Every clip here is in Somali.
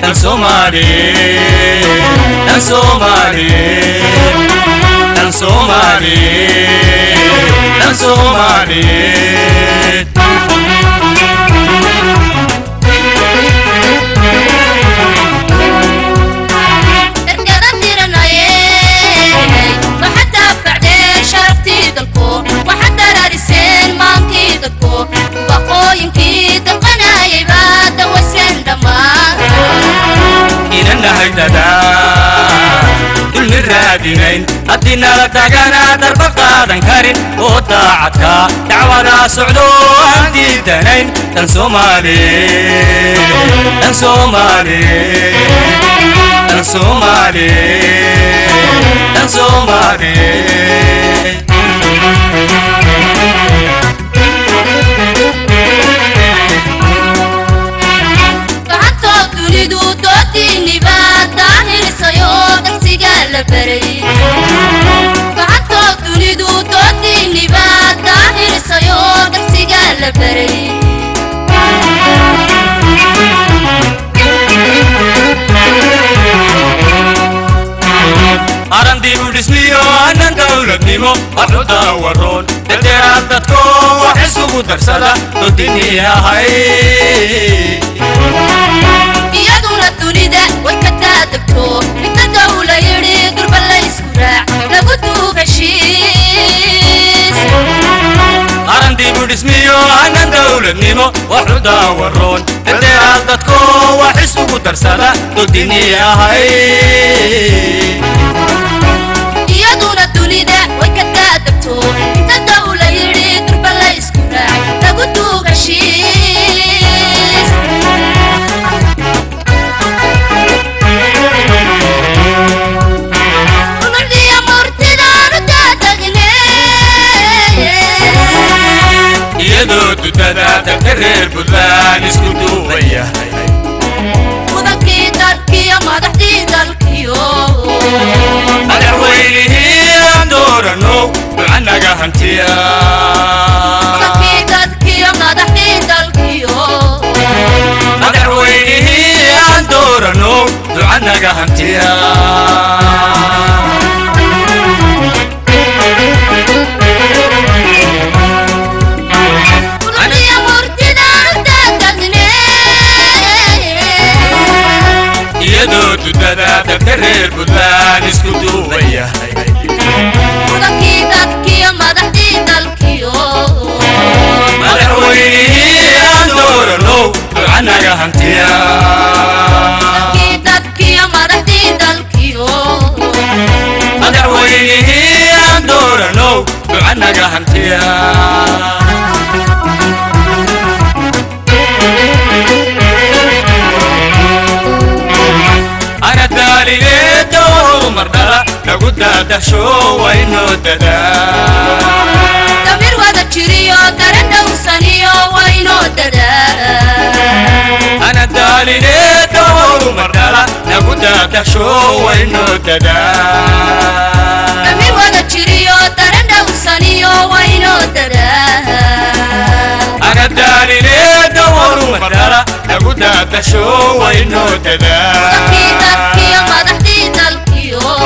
diidanayn dal dulmi raadinayn haddii nala tagana darba qaadan karin oo daacadka dacwadaa socdo aan diidanayn dal soomaaliyeed dal soomaaliyeed dal soomaaliyeed dal soomaaliyeed gacantoo dunidu doodiinniba daahirisayo darsiga la baray gacantoo dunidu doodiinniba daahirisayo darsiga la baray aran dib u dhismiyo anan dawladnimo waxuda waroon dedeeraad dadko wax isugu darsada dodinii ahay iyaduna dunida way ka aran dib u dhismiyo anan dawladnimo waxuda waroon dedeeraad dadko wax isugu darsada dodinii ahay dabka reer buntland isku duuban yahay mudankii madaxdii dalkiyo aan doorano hantiya. Madaxweynihii aan doorano ducanaga hantiya reer buntland isku duuban yahay mudankii dadkiyo madaxdii dalkiyo madaxweynihii aan doorano ducanaga hantiya madaxweynihii aan doorano ducanaga hantiya dhala lagu daadasho waynoo dadaa damir wada jiriyo dare dhowsaniyo waynoo dadaa ana daalineedo horumar dhala lagu daadasho waynoo dadaa damir wada jiriyo dare dhowsaniyo waynoo dadaa ana daalineedo horumar dhala lagu daadasho waynoo dadaa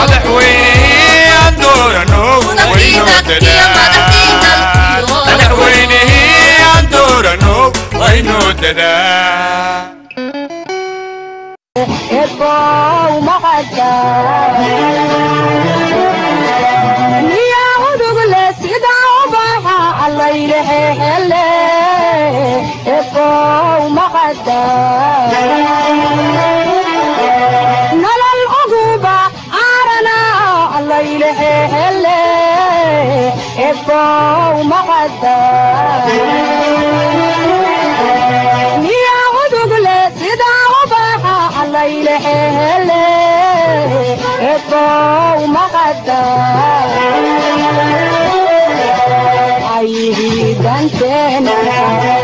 mudankii dadkiyo madaxdii dalkiyo madaxweynihii aan doorano mudankii waynoo dadkiyo madaxdii dadaa dalkiyo madaxweynihii aan doorano waynoo dadaa ebow maqada miyaa udugle sida ubaxa allayleheele ebow maqada ayhidanteena la abaabuliye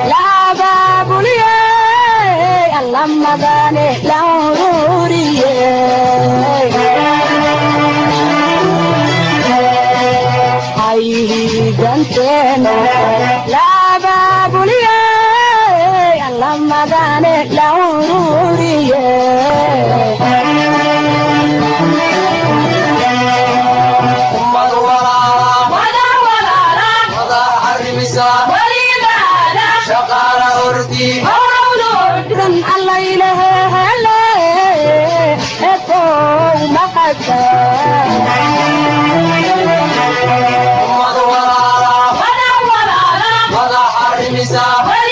Enemies are uh,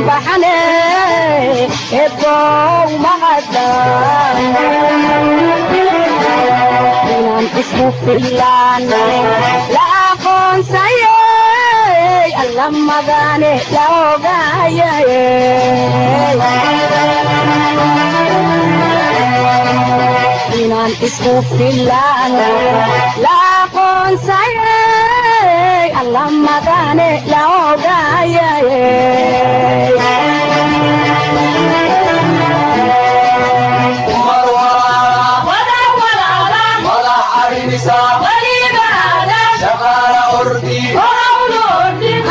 ombaxne ebow maqada inaan isku filaano la aqoonsayey alla magane la ogayay inaan isku filaano la aqoonsayey alla magane la ogayay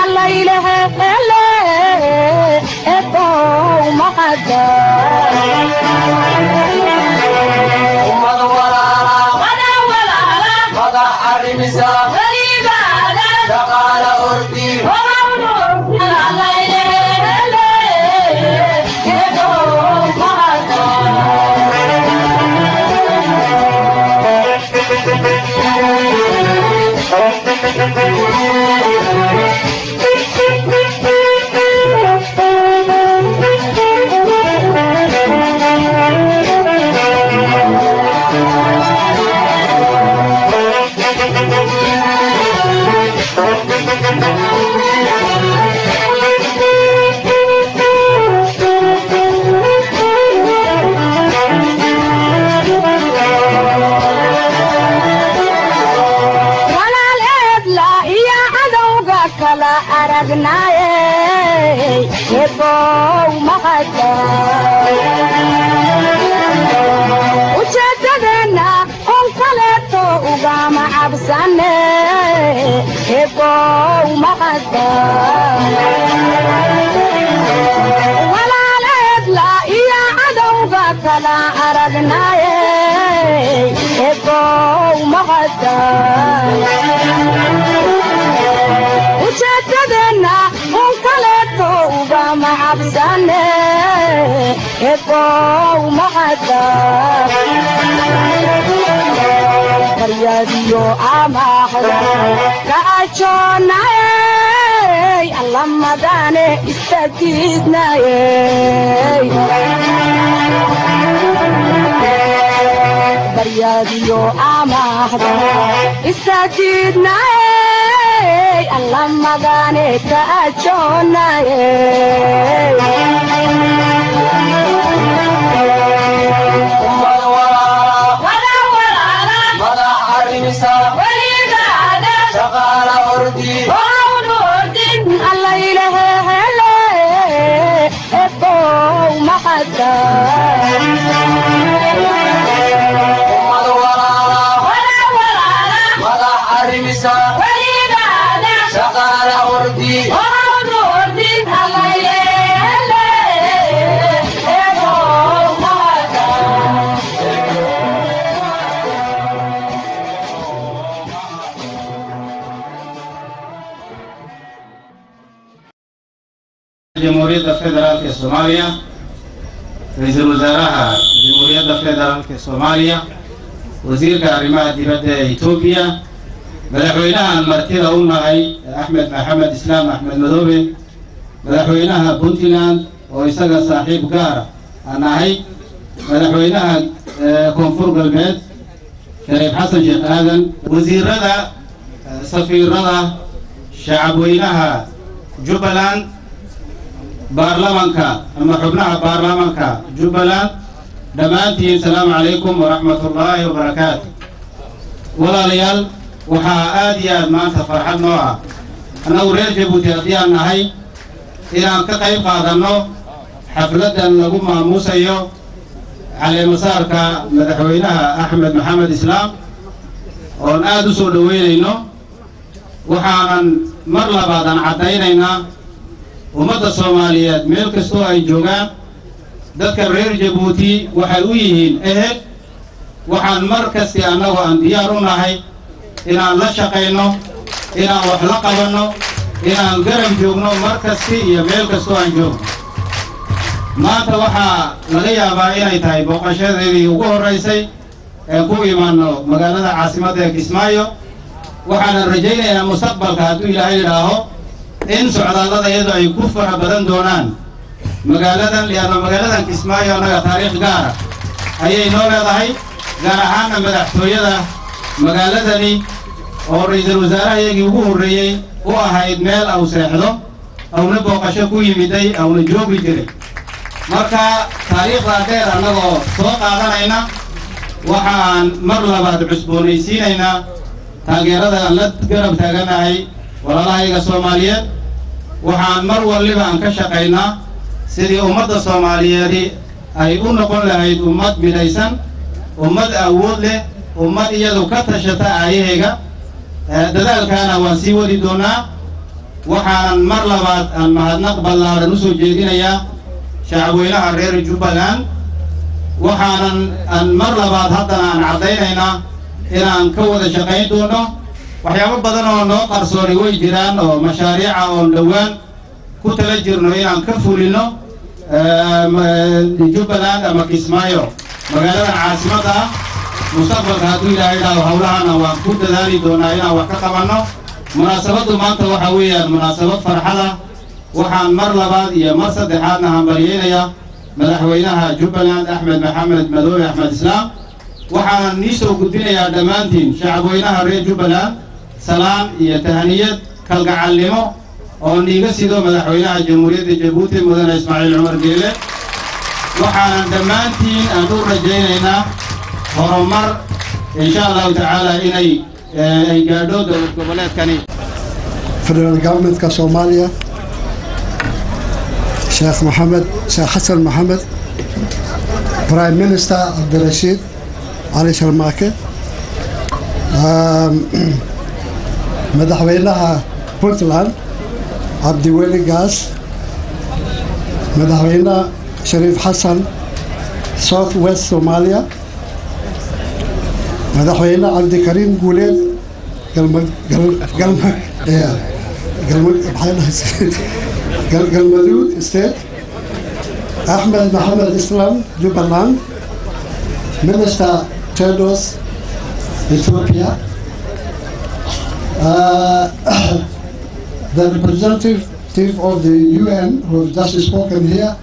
allaylehele Thank you. Ebow maqada walaal eebla iyo cadowga kala aragnaaye ebow maqada ujeedadeenna un kaleeto ugama cabsane ebow maqada qaryadiyo amaahda ka ajoonayey alla madane istakiidnayey baryadiyo amaahda istakiidnayey alla madane ka ajoonayey allaylehele ebow maqada jamhuuriyadda federaalk ee soomaaliya ra'iisul wasaaraha jamhuuriyadda federaalka soomaaliya wasiirka arrimaha dibadda ee etoobiya madaxweynahan martida u nahay axmed maxamed islaam axmed madoobe madaxweynaha puntland oo isaga saaxiib gaara aan madaxweynaha koonfur galbeed shariif xasan sheekh aadan wasiirada safiirada shacabweynaha jubbaland baarlamanka ama xubnaha baarlamanka jubbaland. Dhammaantiin salaamu calaykum waraxmat ullaahi wabarakaatu walaalayaal waxaa aad iyo aad maanta farxad noo ah. Annagu reer jabuuti haddii aan nahay inaan ka qayb qaadanno xafladdan lagu maamuusayo caleemasaarka madaxweynaha axmed maxamed islaam oon aad u soo dhoweynayno waxaanan mar labaadaan caddaynaynaa ummadda soomaaliyeed meel kastoo ay joogaan dadka reer jabuuti waxay u yihiin ehel waxaan mar kasti annagu aan diyaar u nahay inaan la shaqayno inaan wax la qabanno inaan garab joogno mar kasti iyo meel kastoo aan joogno maanta waxaa laga yaabaa inay tahay booqashadeedii ugu horraysay ee ku imaanno magaalada caasimadda ee kismaayo waxaanan rajaynayaa mustaqbalka hadduu ilaahay idhaaho in socdaallada iyadu ay ku fara badan doonaan. Magaaladan lianna magaaladan kismaayo annaga taariikh gaara ayay noo leedahay gaar ahaanna madaxtooyada magaaladani oo ra'iisul wasaarahayagii ugu horreeyey u ahayd meel aw seexdo awna booqasho ku yimiday awna joogi jiray. Marka taariikhdaa dheer annagoo soo qaadanayna waxaan mar labaad cusboonaysiinaynaa taageerada aan la garab taaganahay walaalahayga soomaaliyeed waxaan mar waliba aan ka shaqaynaa sidii ummadda soomaaliyeedi ay u noqon lahayd ummad midhaysan ummad awood leh ummad iyadu ka tashata aayahayga dadaalkaana waan sii wadi doonaa. Waxaanan mar labaad aan mahadnaq ballaaran u soo jeedinayaa shacabweynaha reer jubbaland. Waxaanan aan mar labaad haddana aan caddaynaynaa inaan ka wada shaqayn doono waxyaabo badan oo noo qarsooni way jiraan oo mashaariica oon dhowaan ku tala jirno inaan ka fulino jubbaland ama kismaayo. Magaaladan caasimadda ah mustaqbalka hadduu ilaahay idhaaho howlahana waan ku dadaali doonaa inaan wax ka qabanno. Munaasabaddu maanta waxa weeyaan munaasabad farxada waxaan mar labaad iyo mar saddexaadna hambalyeynayaa madaxweynaha jubbaland axmed maxamed madoobe axmed islaam waxaanan nii soo gudbinayaa dhammaantiin shacabweynaha reer jubbaland salaan iyo tahaniyad kalgacalnimo oo niiga sido madaxweynaha jamhuuriyadda jabuuti mudane ismaaciil cumar geele. Waxaanan dhammaantiin aan u rajaynaynaa horumar insha allahu tacaala inay ay gaadho dowlad goboleedkani. Federal governmentka soomaaliya sheekh maxamed sheekh xasan maxamed prime minister cabdirashiid cali sharmaake madaxweynaha puntland cabdiweli gaas madaxweynaha shariif xasan south west somalia madaxweyne cabdikariim guuleed galmaduud state axmed maxamed islam jubbaland minister tedos ethiopia the representative of the un who has just spoken here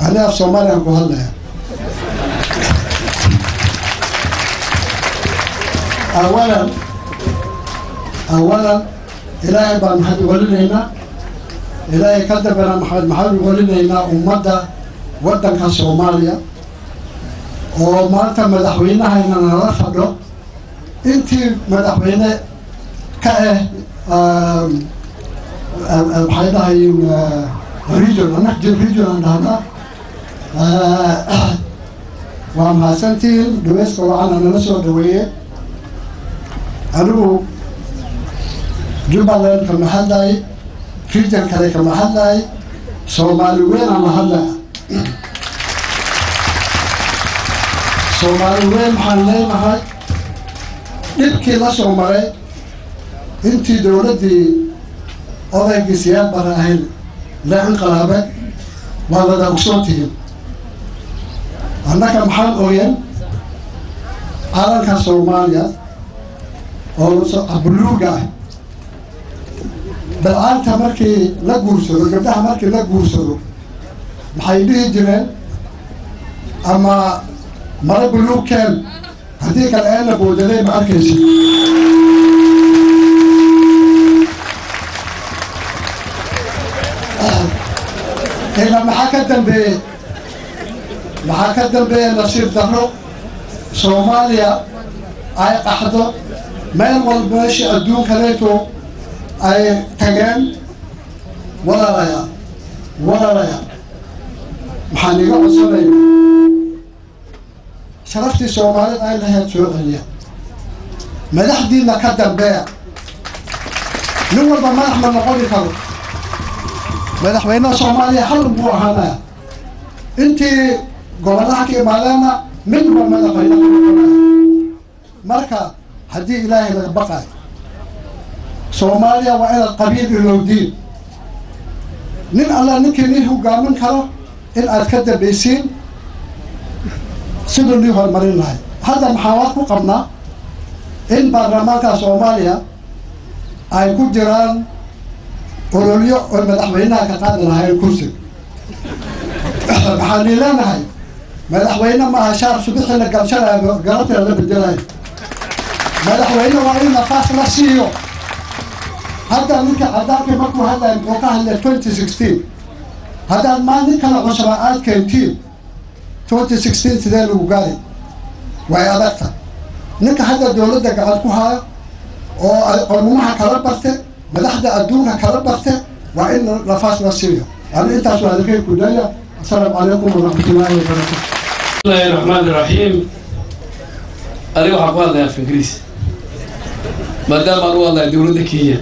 ani af soomaaliyan ku hadlaya awalan awalan ilaahay baan maxaad uholinaynaa ilaahay ka dambena maxaad maxaad uholinaynaa ummadda waddanka soomaaliya oo maanta madaxweynahayna nala fadho intii madaxweyne ka ah maxay dhahayin region anag region aan waa mahadsantihiin dhaweyska waxaana nala soo dhaweeye anigu jubbaland kama hadlaay region kale kama hadlaay soomaali weyn la hadlaya soomaali weyn waxaan leenahay dhibkii la soo maray intii dowladdii odaygii siyaad bara ahayd la inqilaabe waa wada ogsoon annaga maxaan ogeen calanka soomaaliya oo so- buluuga ah balcaanta markii la guursado gabdhaha markii la guursado maxay dhihi jireen? Ama mara buluugkeen? Haddii kale eena boodaday ma arkaysi ila maxaa ka dambeeyey maxaa ka dambeeya nasiib darro? Soomaaliya ay qaxdo. Meel walba meeshii adduunkaleeto ay tageen. Walaalaya walaalaya maxaan iga codsanaya? Sharaftii soomaalida ay lahayd soo celiya. Madaxdiina ka dambeeya. Nin walba madax ma noqoni karo madaxweynaha soomaaliya hal buu ahaanaya intii gobolaha ka imaadeenna midba madaxweyne marka haddii ilaahay laga baqayo soomaaliya waa inaad qabiil ilowdiin nin alla ninkii nin hogaamin karo in aad ka dambaysiin siduu nii horumarin lahay. Hadda maxaa waad ku qabnaa? In baarlamaanka soomaaliya ay ku jiraan ololyo oo madaxweynaha ka qaadi lahayn kursiga maxaan ii leenahay madaxweyne maaha shaar subixii la galshanayo galabteeda la bedelayo. Madaxweyne waa in nafaas la siiyo. Hadda ninka cadaanka markuu hadlay oo ka hadlay twenty sixteen. Haddaad maalin kala cusba aad keentiin twenty sixteen sidee lagu gaari way adagta ninka hadda dowladda gacan ku haayo oo ay qormumaha kala barte madaxda adduunka kala barte waa in nafaas la siiyo. Ani intaas waa adakay kudaya asalaamu calaykum waraxmatullaahi wabarakatu bismillahi raxmaani raxiim aniga waxaan ku hadlayaa af maadaama aan u hadlaya dowladda kenya.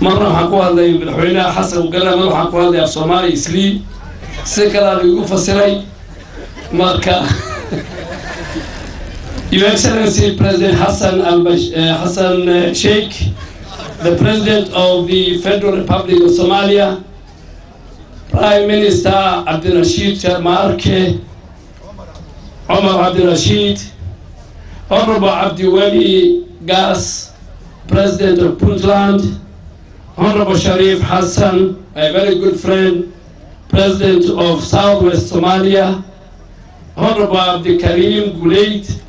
Marna waxaan ku hadlay madaxweynaha xasan galamad waxaan ku hadlaya af soomaali islii si kalaa laigu fasiray marka Your Excellency President Hassan al Hassan uh, Sheikh, the President of the Federal Republic of Somalia, Prime Minister Abdul Rashid Sharmarke, Omar Abdul Rashid, Honorable Abdul Wali Gas, President of Puntland, Honorable Sharif Hassan, a very good friend, President of Southwest Somalia, Honorable Abdul Karim Guleit,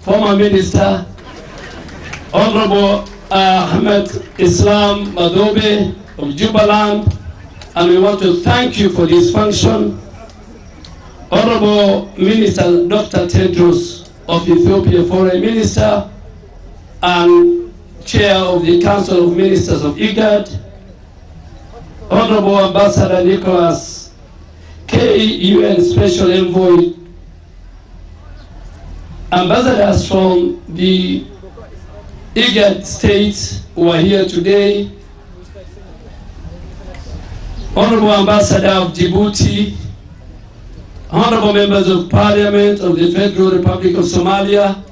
former minister, Honorable Ahmed Islam Madobe of Jubaland, and we want to thank you for this function. Honorable Minister Dr. Tedros of Ethiopia, Foreign Minister, and Chair of the Council of Ministers of IGAD, Honorable Ambassador Nicholas K. UN Special Envoy ambassadors from the IGAD states who here today, Honorable Ambassador of Djibouti, Honorable Members of Parliament of the Federal Republic of Somalia,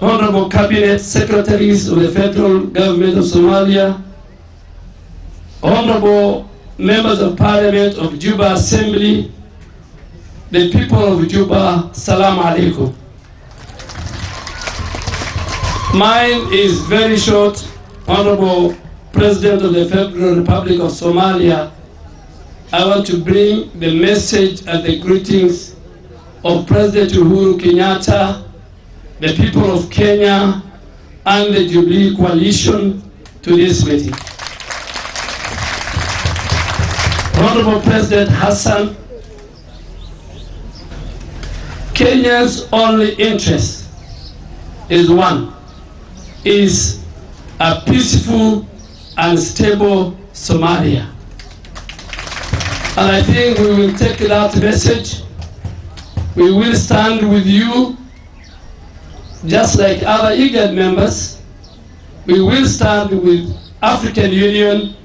Honorable Cabinet Secretaries of the Federal Government of Somalia, Honorable Members of Parliament of Juba Assembly, the people of Juba, Salam Alaikum. Mine is very short. Honorable President of the Federal Republic of Somalia, I want to bring the message and the greetings of President Uhuru Kenyatta, the people of Kenya, and the Jubilee Coalition to this meeting. Honorable President Hassan, Kenya's only interest is one, is a peaceful and stable Somalia. And I think we will take that message. We will stand with you, just like other IGAD members. We will stand with African Union.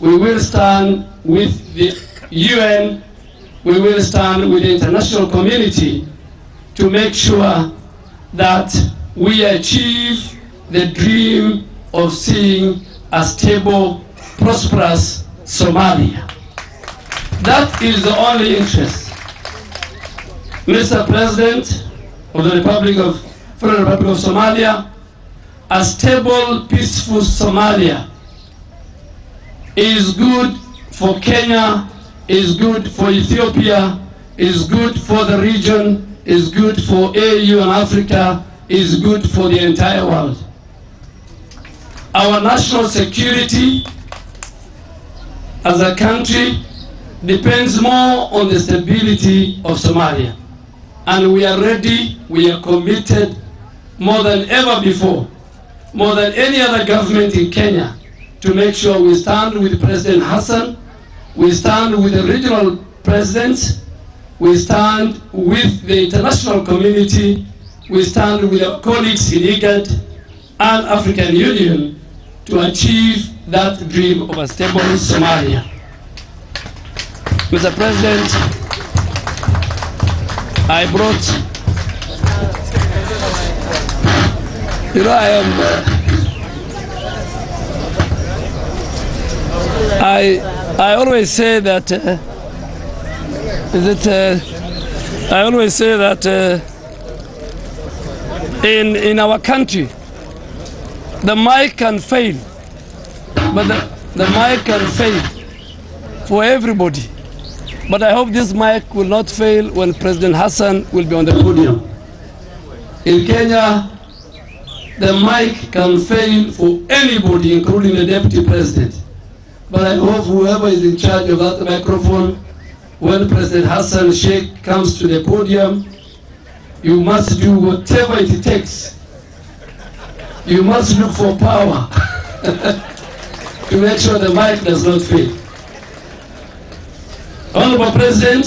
We will stand with the UN. We will stand with the international community to make sure that we achieve the dream of seeing a stable, prosperous Somalia. That is the only interest. Mr. President of the Republic of Federal Republic of Somalia, a stable, peaceful Somalia is good for Kenya, is good for Ethiopia, is good for the region, is good for AU and Africa, is good for the entire world. Our national security as a country depends more on the stability of Somalia. And we are ready, we are committed more than ever before, more than any other government in Kenya, to make sure we stand with President Hassan, we stand with the regional presidents, we stand with the international community, we stand with our colleagues in IGAD and African Union to achieve that dream of a stable Somalia. Mr. President, I brought, you know, I am, I, I always say that, uh, uh, I always say that uh, in, in our country, the mic can fail, but the, the mic can fail for everybody. But I hope this mic will not fail when President Hassan will be on the podium. In Kenya, the mic can fail for anybody, including the deputy president. But I hope whoever is in charge of that microphone, when President Hassan Sheikh comes to the podium, you must do whatever it takes. You must look for power to make sure the mic does not fail. Honorable President,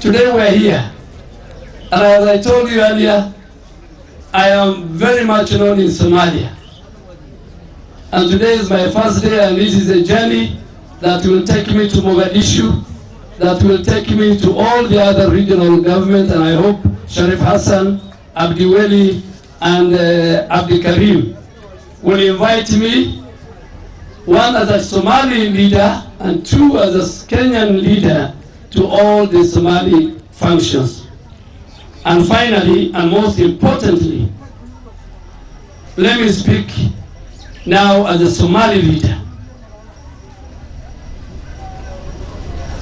today we're here. And as I told you earlier, I am very much known in Somalia. And today is my first day and this is a journey that will take me to Mogadishu, that will take me to all the other regional government and I hope Sharif Hassan, Abdi Weli and uh, Abdi Karim will invite me, one as a Somali leader and two as a Kenyan leader to all the Somali functions. And finally, and most importantly, let me speak now as a Somali leader.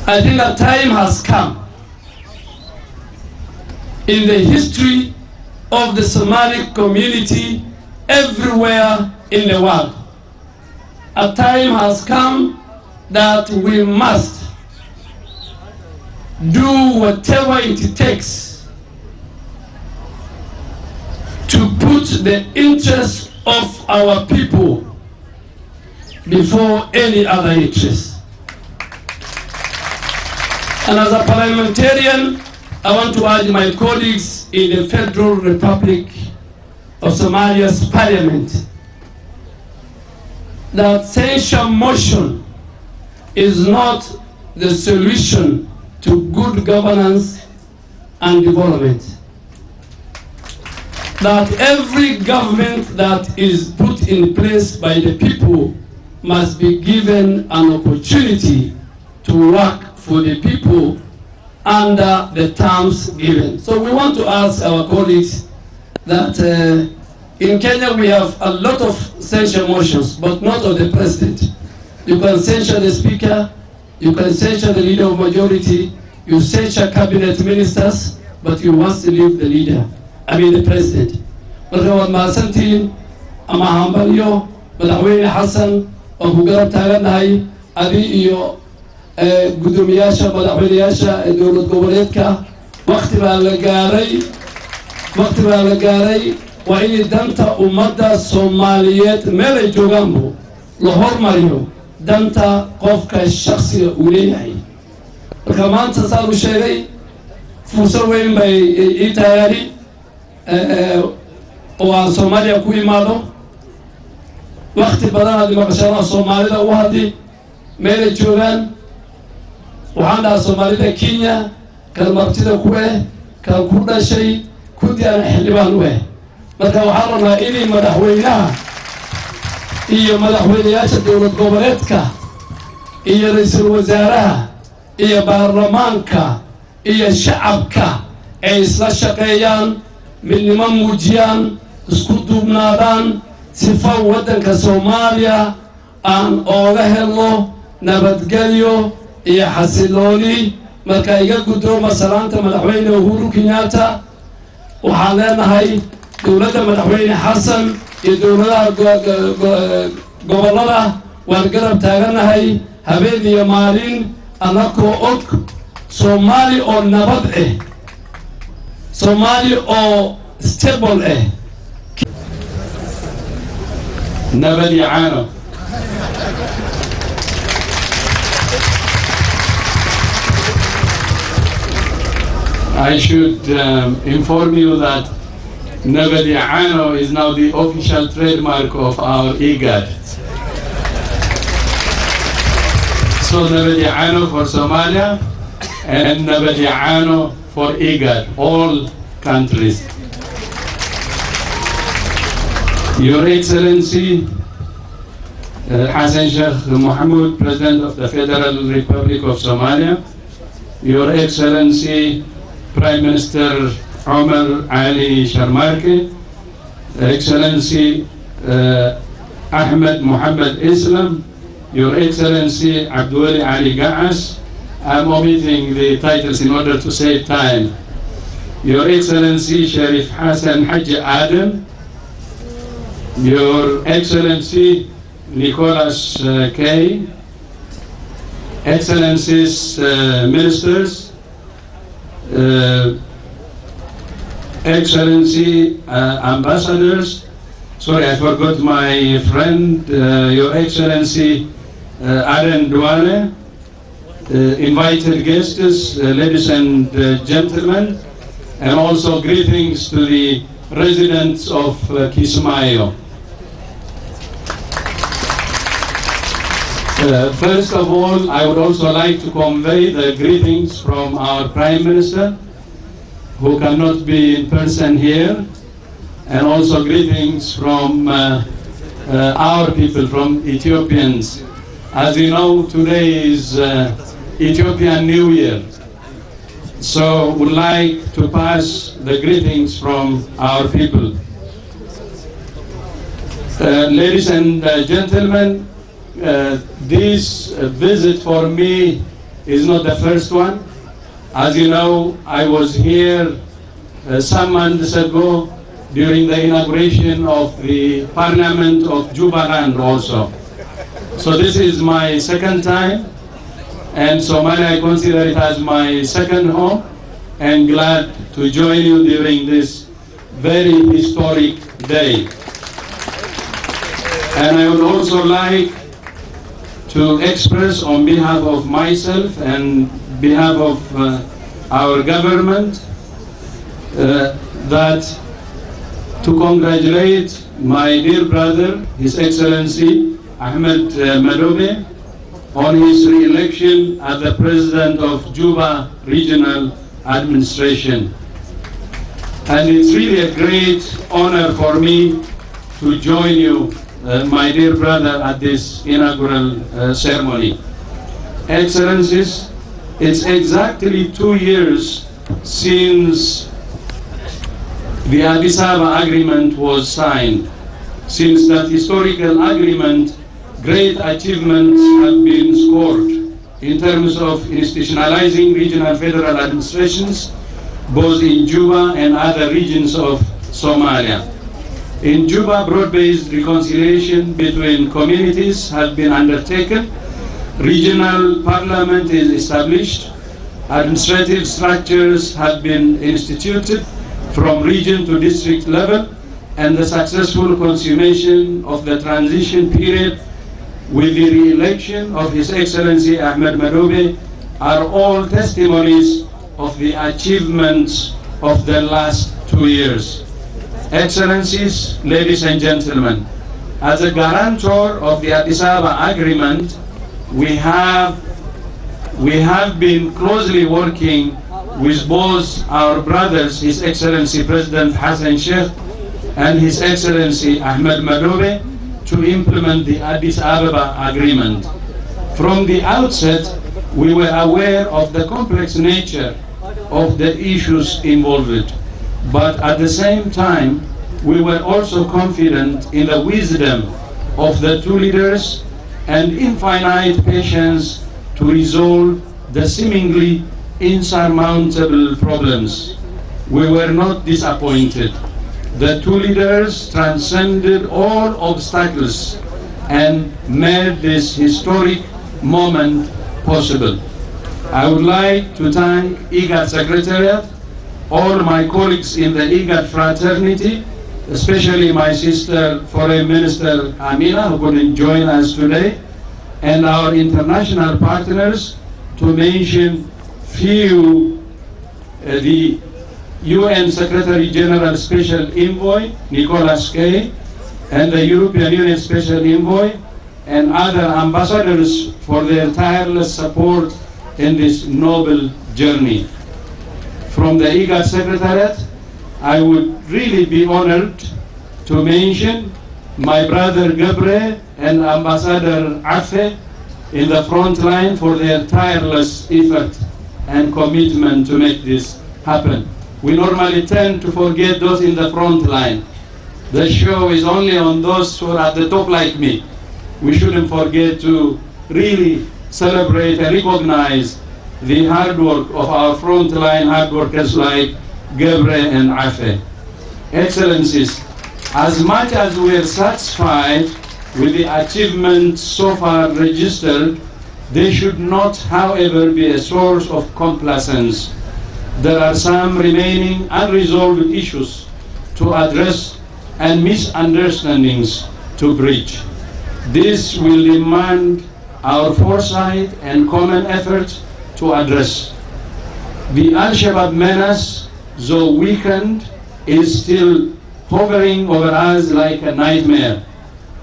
I think a time has come in the history of the Somali community everywhere in the world. A time has come that we must do whatever it takes to put the interests of our people before any other interest. And as a parliamentarian, I want to urge my colleagues in the Federal Republic of Somalia's parliament that censure motion is not the solution to good governance and development. That every government that is put in place by the people must be given an opportunity to work for the people under the terms given. So we want to ask our colleagues that uh, in Kenya we have a lot of censure motions, but not of the president. You can censure the speaker, you can censure the leader of majority, you censure cabinet ministers, but you must leave the leader, I mean the president. marka waad mahadsantihiin ama hambalyo madaxweyne xasan oo ku garab iyo guddoomiyaasha madaxweyneyaasha ee dowlad goboleedka wakti baa la gaaray wakti baa la gaaray. Waa in danta ummadda soomaaliyeed meel ay joogaanbu la hormariyo danta qofka shaksiga uu leeyahay. Marka maanta saan u sheegay fursad weyn bay ii tayaari oo aan soomaaliya ku imaado. Wakti badan aad maqashadaha soomaalida u hadli meelay joogaan waxaan dhahaa soomaalida kenya kan martida ku eh kan ku dhashay kudii aan xildhibaan u eh marka waxaan rabnaa inay madaxweynaha iyo madaxweyneyaasha dowlad goboleedka iyo ra'iisul wasaaraha iyo baarlamaanka iyo shacabka ay isla shaqeeyaan midnimo muujiyaan isku duubnaadaan sifa waddanka soomaaliya aan ooga helno nabadgelyo iyo xasilooni. Marka iga guddooma salaanta madaxweyne uhuru kenyatta waxaan leenahay dowladda madaxweyne xasan iyo dowladaha gobollada waan garab taaganahay habeen iyo maalin annakoo og soomaali oo nabad ah soomaali oo stable ah nabad iyo caano I should um, inform you that Nabadiano is now the official trademark of our IGAD. So Nabadiano for Somalia and Nabadiano for IGAD, all countries. Your Excellency, uh, Hassan Sheikh Mohamud, President of the Federal Republic of Somalia, Your Excellency, Prime Minister Omar Ali Sharmarke, Excellency uh, Ahmed Mohammed Islam, Your Excellency Abdul Ali Gaas, I'm omitting the titles in order to save time. Your Excellency Sharif Hassan Haji Adam, Your Excellency Nicholas uh, Kay, Excellencies uh, Ministers, uh, Excellency uh, Ambassadors, sorry I forgot my friend, uh, Your Excellency uh, Aaron Duane, uh, invited guests, ladies and gentlemen, and also greetings to the residents of Kismayo. Uh, first of all, I would also like to convey the greetings from our Prime Minister, who cannot be in person here, and also greetings from uh, uh, our people, from Ethiopians. As you know, today is uh, Ethiopian New Year. So would like to pass the greetings from our people. Uh, ladies and uh, gentlemen, uh, this uh, visit for me is not the first one. As you know, I was here uh, some months ago during the inauguration of the Parliament of Jubaland also. So this is my second time, and Somalia I consider it as my second home, and glad to join you during this very historic day. And I would also like to express on behalf of myself and behalf of uh, our government uh, that to congratulate my dear brother, His Excellency Ahmed uh, Madobe, on his re-election as the President of Juba Regional Administration. And it's really a great honor for me to join you, my dear brother, at this inaugural uh, ceremony. Excellencies, it's exactly two years since the Addis Ababa Agreement was signed. Since that historical agreement, great achievements have been scored in terms of institutionalizing regional federal administrations, both in Juba and other regions of Somalia. In Juba, broad-based reconciliation between communities has been undertaken. Regional parliament is established. Administrative structures have been instituted from region to district level, and the successful consummation of the transition period with the re-election of His Excellency Ahmed Madobe are all testimonies of the achievements of the last two years. Excellencies, ladies and gentlemen, as a guarantor of the Addis Ababa Agreement, we have, we have been closely working with both our brothers, His Excellency President Hassan Sheikh and His Excellency Ahmed Madobe, to implement the Addis Ababa Agreement. From the outset, we were aware of the complex nature of the issues involved. But at the same time, we were also confident in the wisdom of the two leaders and infinite patience to resolve the seemingly insurmountable problems. We were not disappointed. The two leaders transcended all obstacles and made this historic moment possible. I would like to thank IGAD Secretariat, all my colleagues in the IGAD fraternity, especially my sister Foreign Minister Amina, who couldn't join us today, and our international partners, to mention few, uh, the UN Secretary General Special Envoy, Nicholas Kay, and the European Union Special Envoy, and other ambassadors for their tireless support in this noble journey. From the IGAD Secretariat, I would really be honored to mention my brother Gabre and Ambassador Afe in the front line for their tireless effort and commitment to make this happen. We normally tend to forget those in the front line. The show is only on those who are at the top like me. We shouldn't forget to really celebrate and recognize the hard work of our frontline hard workers like Gebre and Afe. Excellencies, as much as we are satisfied with the achievements so far registered, they should not, however, be a source of complacence. There are some remaining unresolved issues to address and misunderstandings to bridge. This will demand our foresight and common effort to address. The Al-Shabaab menace, though weakened, is still hovering over us like a nightmare.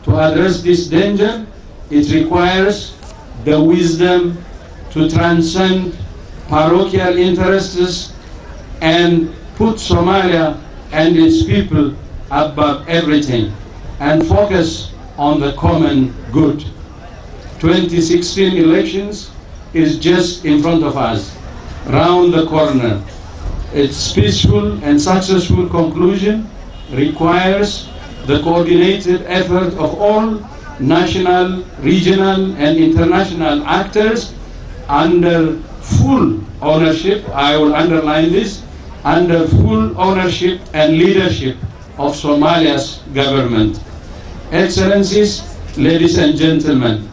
To address this danger, it requires the wisdom to transcend parochial interests and put Somalia and its people above everything and focus on the common good. 2016 elections is just in front of us, round the corner. Its peaceful and successful conclusion requires the coordinated effort of all national, regional, and international actors under full ownership, I will underline this, under full ownership and leadership of Somalia's government. Excellencies, ladies and gentlemen,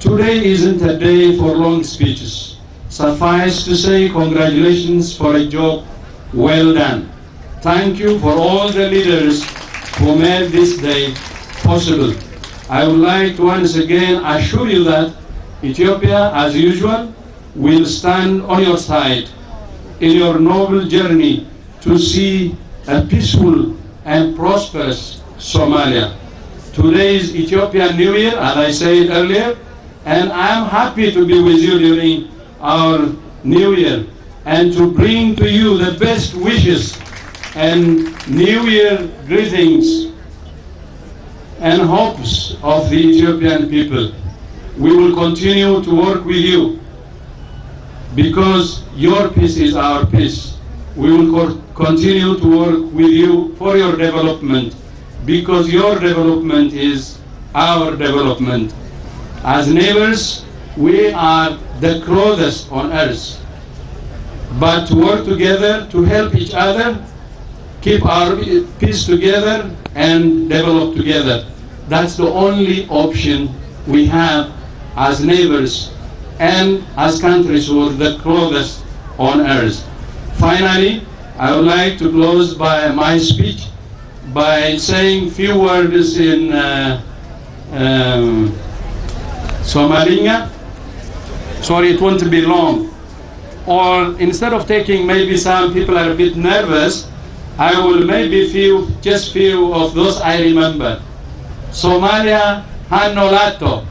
today isn't a day for long speeches. Suffice to say congratulations for a job well done. Thank you for all the leaders who made this day possible. I would like to once again assure you that Ethiopia, as usual, will stand on your side in your noble journey to see a peaceful and prosperous Somalia. Today is Ethiopian New Year, as I said earlier, and I am happy to be with you during our New Year and to bring to you the best wishes and New Year greetings and hopes of the Ethiopian people. We will continue to work with you because your peace is our peace. We will co- continue to work with you for your development because your development is our development. As neighbors, we are the closest on earth. But to work together to help each other, keep our peace together, and develop together. That's the only option we have as neighbors and as countries who are the closest on earth. Finally, I would like to close by my speech by saying few words in uh, um, Somalia. Sorry, it won't be long. Or instead of taking maybe some people are a bit nervous, I will maybe few, just few of those I remember. Somalia Hanolato.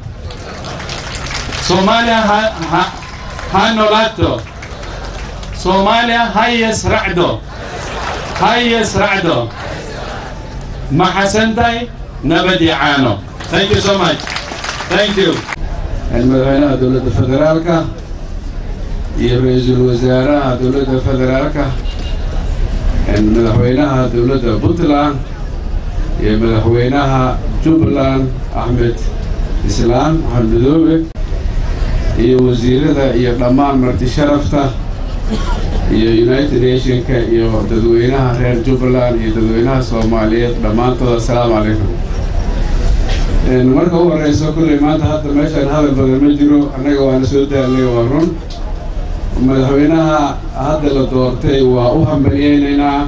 Somalia ha, ha, Hanolato. Somalia Hayes Ra'do. Hayes Ra'do. Mahasantay Nabadi Ano. Thank you so much. Thank you. Madaxweynaha dowladda federaalka iyo ra'iisul wasaaraha dowladda federaalka madaxweynaha dowladda puntland iyo madaxweynaha jubbaland axmed islaan axmed iyo wasiirada iyo dhammaan marti sharafta iyo united nationka iyo dadweynaha reer jubbaland iyo dadweynaha soomaaliyeed dhammaantood assalaamu calaykum marka u horeyso kulley maanta hadda meeshaan hadal badan ma jiro annaga waana soo daalnay waa run madaxweynaha hadda la doortay waa u hambalyeynaynaa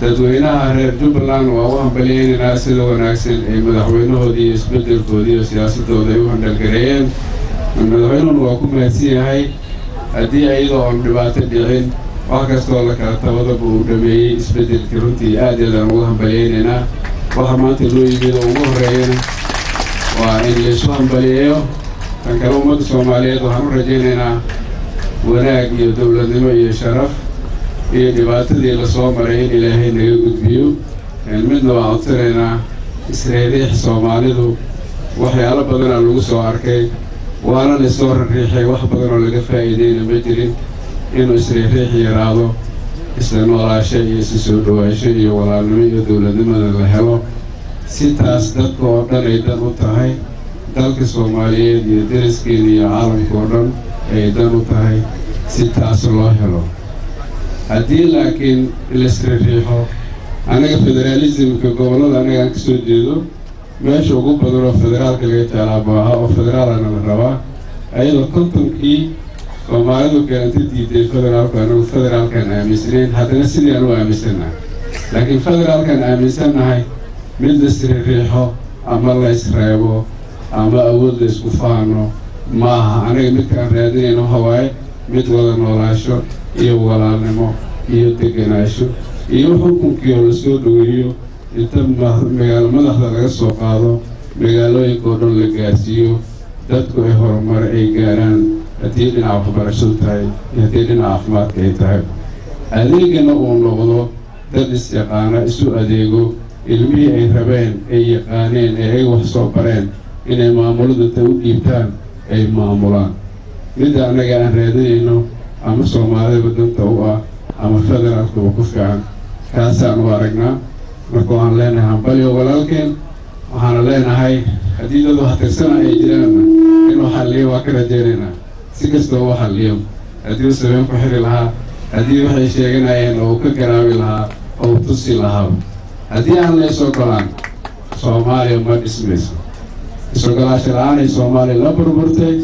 dadweynaha reer jubbaland waa u hambalyeynaynaa sida wanaagsan ay madaxweynahoodii iyo isbeddelkoodii iyo siyaasadooda ay u handhalgareeyeen madaxweynuhuna waa ku mahadsan yahay haddii iyadoo oon dhibaato dhicin wax kastoo la kala tabadaba uu dhameeyey isbeddelkii runtii aad iyo aadaan ugu hambalyeynaynaa waxa maanta loo yimid oo ugu horreeyana waa in laysu hambaliyeeyo tan kale ummadda soomaaliyeed waxaan u rajaynaynaa wanaag iyo dowladnimo iyo sharaf iyo dhibaatadii la soo maray in ilaahay naga gudbiyo. Midna waa codsanaynaa isreeriix soomaalidu waxyaalo badanaa lagu soo arkay waana laysoo rariixay wax badan oo laga faa'iideyna ma jirin inuu isriixriix yaraado isla noolaasho iyo isu soo dhawaasho iyo walaalnimo iyo dowladnimada la helo si taas dadka oo dhan ay dan u tahay. Dalka soomaaliyeed iyo deriskeena iyo caalamka oo dhan ay dan u tahay. Si taas loo helo. Haddii laakiin laisririixo annaga federaalismka gobollada annaga aan ka soo jeedo meesha ugu badan oo federaalka laga jeclaabo aha oo federaalana la rabaa ayadoo kontonkii soomaalidu keenta diiday federaalku anagu federaalkaan aaminsanayn haddana sidii aan u aaminsannahay laakiin federaalkaan aaminsannahay mid laisririixo ama laysreebo ama awood laysku faano maaha anaga midkaan raadinayno hawaaye mid wada noolaasho iyo walaalnimo iyo degenaansho iyo xukunkii oo la soo dhoweeyo inta madaxda laga soo qaado magaalooyinka oo dhan la gaarsiiyo dadku ay horumar ay gaaraan haddii dhinaca waxbarashadu tahay iyo haddii dhinaca caafimaadka ay tahay adeegana uu noqdo dad is-yaqaana isu adeego ilmihii ay rabeen ay yaqaaneen ee ay wax soo bareen inay maamulada ta u dhiibtaan ay maamulaan. Midda annaga aan raadinayno ama soomaalida danta u ah ama federaalkuba ku fiican kaasaan u aragnaa. Marka waxaan leenahay hambalyo walaalkeen waxaana leenahay haddii dad wax tirsana ay jiraanna inuu xalliyo waa ka rajaynaynaa si kastoo u xalliyo haddii uu sabeen ku xiri lahaa haddii waxay sheeganayeen oo uu ka garaabi lahaa oo uu tusi lahaa haddii aan la is-ogolaan soomaaliya ma dhismayso. Is-ogolaasha la'aanay soomaaliya la burburtay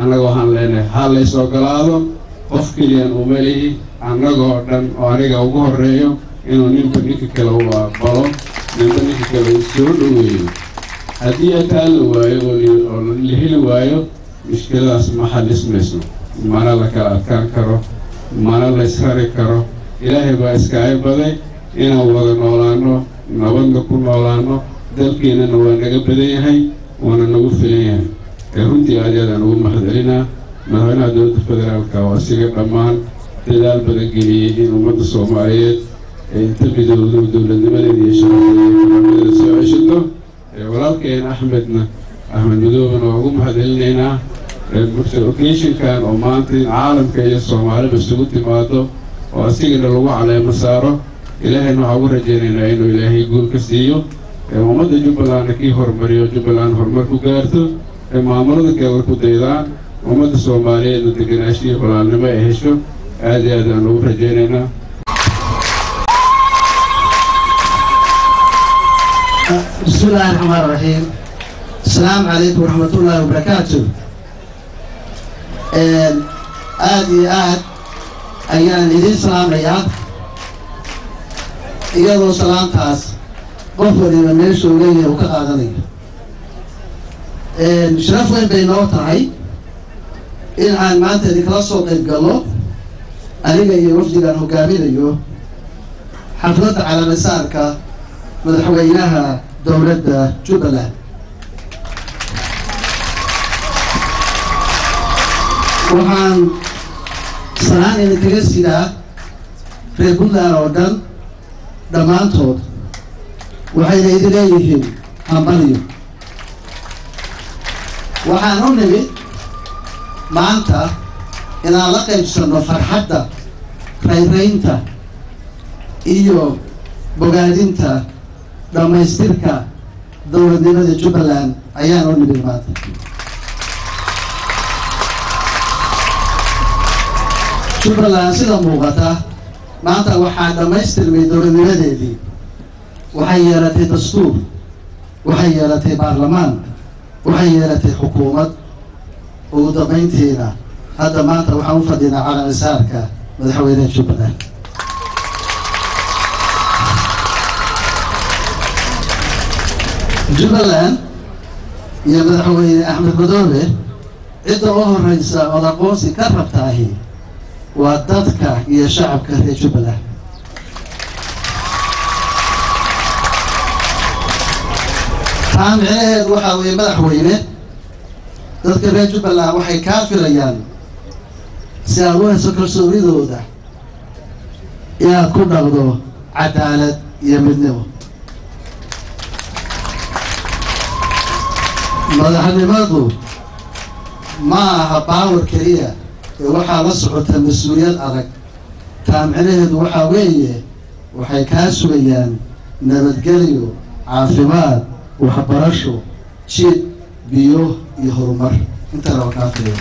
annaga waxaan leenahay ha la is-ogolaado qof keliyan uma lihi annagoo dhan oo aniga ugu horreeyo inuu ninka ninka kale u aqbalo ninka ninka kale uu soo dhoweeyo. Haddii ataa la waayo oo la heli waayo mushkiladaas ma xalismayso mana la kala adkaan karo mana la ysrari karo. Ilaahay baa iskaaga baday inaan wada noolaano nabadna ku noolaano dalkeenana waa naga badan yahay waana nagu filan yahay. Ee runtii aad iyo aadaan ugu mahadcelinaa madaxweynaha dowladda federaalka oo asiga dhammaan dadaal badan geliyey in ummadda soomaaliyeed ay inta midowdo dowladnimadeeda iyo karaamadeeda soo ceshato walaalkeen axmedna axmed madoobena waa ugu mahadcelinaynaa occasionkan oo maanta in caalamka iyo soomaaliba isugu timaado oo asigana lagu caleemo saaro ilaahayna waxaa ugu rajaynaynaa inuu ilaahay guul ka siiyo ummadda jubbalandna kii horumariyo jubbaland horumar ku gaarto ee maamulada kale ku daydaan ummadda soomaaliyeedna degenaansho iyo walaalnimo ay hesho aad iyo aad aan ugu rajaynaynaa بسم الله الرحمن الرحيم السلام عليكم ورحمة الله وبركاته aad iyo aad ayaan idin salaamayaa iyadoo salaamtaas qof waliba meeshuu leeyahay uu ka qaadanayo sharaf weyn bay noo tahay in aan maanta idinkala soo qayb galno aniga iyo wafdigaan hogaaminayo xafladda calaamasaarka madaxweynaha dowladda jubbaland. Waxaan salaan idinkaga sidaa reer puntland oo dhan dhammaantood waxayna idin leeyihiin hambalyo waxaan u nimid maanta inaan la qaybsano farxadda rayraynta iyo bogaadinta dhammaystirka dowladnimada jubbaland ayaan u nimid maanta. Jubbaland sida muuqata maanta waxaa dhammaystirmay dowladnimadeedii waxay yeelatay dastuur waxay yeelatay baarlamaan waxay yeelatay xukuumad. Ugu dambayntiina hadda maanta waxaan u fadhinaa calamisaarka madaxweynaha jubbaland jubbaland iyo madaxweyne axmed madoobe cidda u horeysa ood aqoonsi ka rabtaahi waa dadka iyo shacabka reer jubbaland taa micnaheedu waxaa weeye madaxweyne dadka reer jubbaland waxay kaa filayaan si aad u hayso kalsoonidooda inaad ku dhaqdo cadaalad iyo midnimo. Madaxnimadu ma aha baawar keliya waxaa la socota mas'uuliyad adag. Taa micnaheedu waxaa weeye waxay kaa sugayaan nabadgelyo caafimaad waxbarasho jid biyo iyo horumar. Intana waa kaa filaya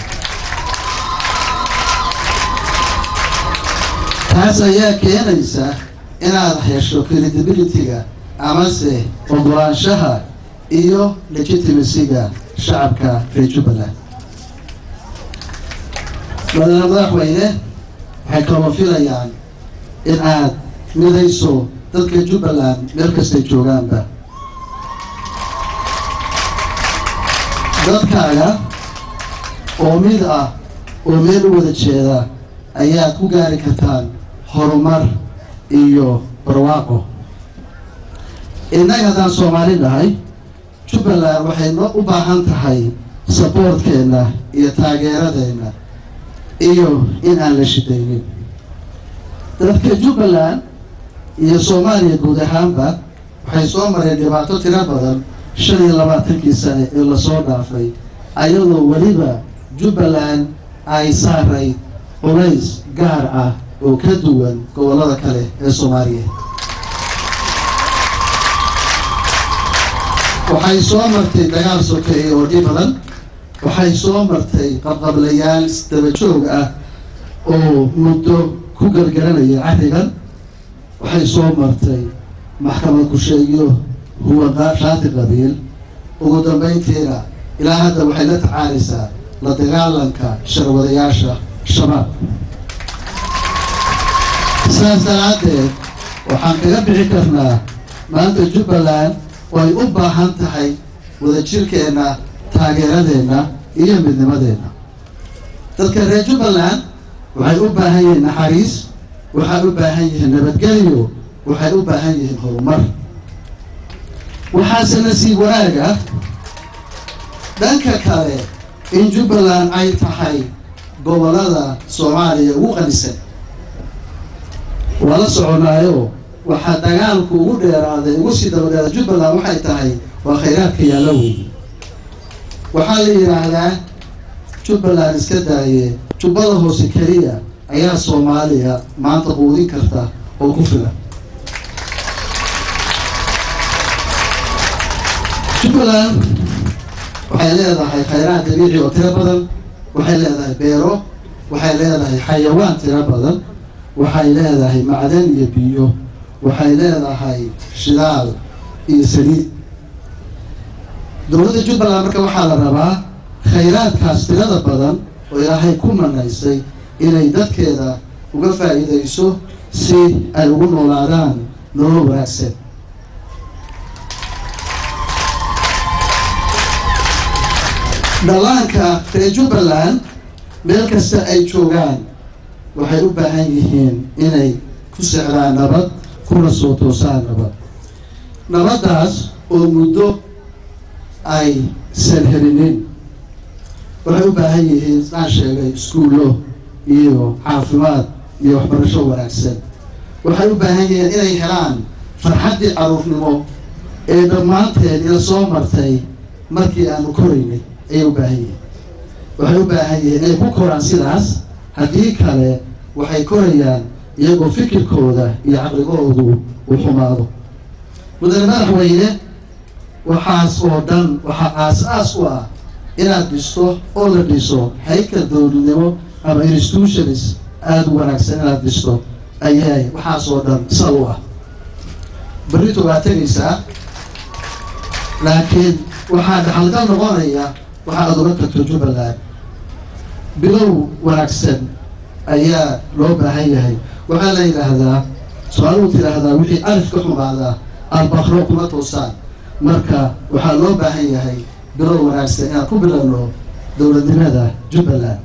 taas ayaa keenaysa inaad hesho credibility-ga amase ogolaanshaha iyo legitimacyga shacabka reer jubbaland madaxweyne waxay kaloo filayaan in aad midayso dadka jubbaland meel kastay joogaanba. Dadkaaga oo mid ah oo meel u wada jeeda ayaad ku gaari kartaan horumar iyo barwaaqo. Innaga haddaan soomaali nahay jubbaland waxay u baahan tahay saboortkeenna iyo taageeradeenna iyo in aan la shidaynin. Dadka jubbaland iyo soomaaliya guud ahaanba waxay soo mareen dhibaato tiro badan shan iyo labaatankii sane ee la soo dhaafay ayadoo weliba jubbaland ay saaray culays gaar ah oo ka duwan gobollada kale ee soomaaliya. Waxay soo martay dagaal sokeeye oo dhib badan waxay soo martay qabqablayaal isdaba joog ah oo muddo ku gargaranaya carrigan. Waxay soo martay maxkamad kusheegyo huwa shaati qabiil ugu dambayntiina ilaa hadda waxay la tacaalaysaa la dagaalanka sharwadayaasha shabaab. Saas daraaddeed waxaan kaga bixi karnaa maanta jubbaland way u baahan tahay wadajirkeenna taageeradeenna iyo midnimadeenna dadka reer jubbaland waxay u baahan yihiin naxariis waxay u baahan yihiin nabadgelyo waxay u baahan yihiin horumar. Waxaase nasiib wanaag ah dhanka kale in jubbaland ay tahay gobollada soomaaliya ugu qanisan. Waa la soconaayo waxaa dagaalku ugu dheeraaday ugu sii dabadheera jubbaland waxay tahay waa khayraadka yaalla wey waxaa la yidhaahdaa jubbaland iska daaye. Jubbada hoose keliya ayaa soomaaliya maanta quudin karta oo ku filan. Jubbaland waxay leedahay khayraad dabiici oo tiro badan waxay leedahay beero waxay leedahay xayawaan tiro badan waxay leedahay macdan iyo biyo waxay leedahay shidaal iyo saliid dowladda jubbaland marka waxaa la rabaa khayraadkaas tirada badan oo ilaahay ku manaysay inay dadkeeda uga faa'iidayso si ay ugu noolaadaan nolol wanaagsan. Dhallaanka reer jubbaland meel kasta ay joogaan waxay u baahan yihiin inay ku secdaan nabad kuna soo toosaan nabad. Nabaddaas oo muddo ay sanhelinin waxay u baahan yihiin saan sheegay iskuullo iyo caafimaad iyo waxbarasho wanaagsan. Waxay u baahan yihiin inay helaan farxaddii caruurnimo ee dhammaanteed ila soo martay markii aanu koraynay ayay u baahan yihiin. Waxay u baahan yihiin inay ku koraan sidaas haddii kale waxay korayaan iyagoo fikirkooda iyo caqligoodu uu xumaado. Mudane madaxweyne waxaas oo dhan waxaa aas-aas u ah inaad dhisto oo la dhiso haykal dowladnimo ama institutions aada u wanaagsan inaad dhisto. Ayay waxaas oo dhan sal u ah berrito waa tegaysaa laakiin waxaa dhaxalgal noqonaya waxa aad uga tagto jubbaland bilow wanaagsan ayaa loo baahan yahay. Waxaa la yidhaahdaa su'aaluhu tidhaahdaa wixii alif ka xumaadaa albakro kuma toosaan marka waxaa loo baahan yahay bilow wanaagsan inaan ku bilowno dowladnimada jubbaland.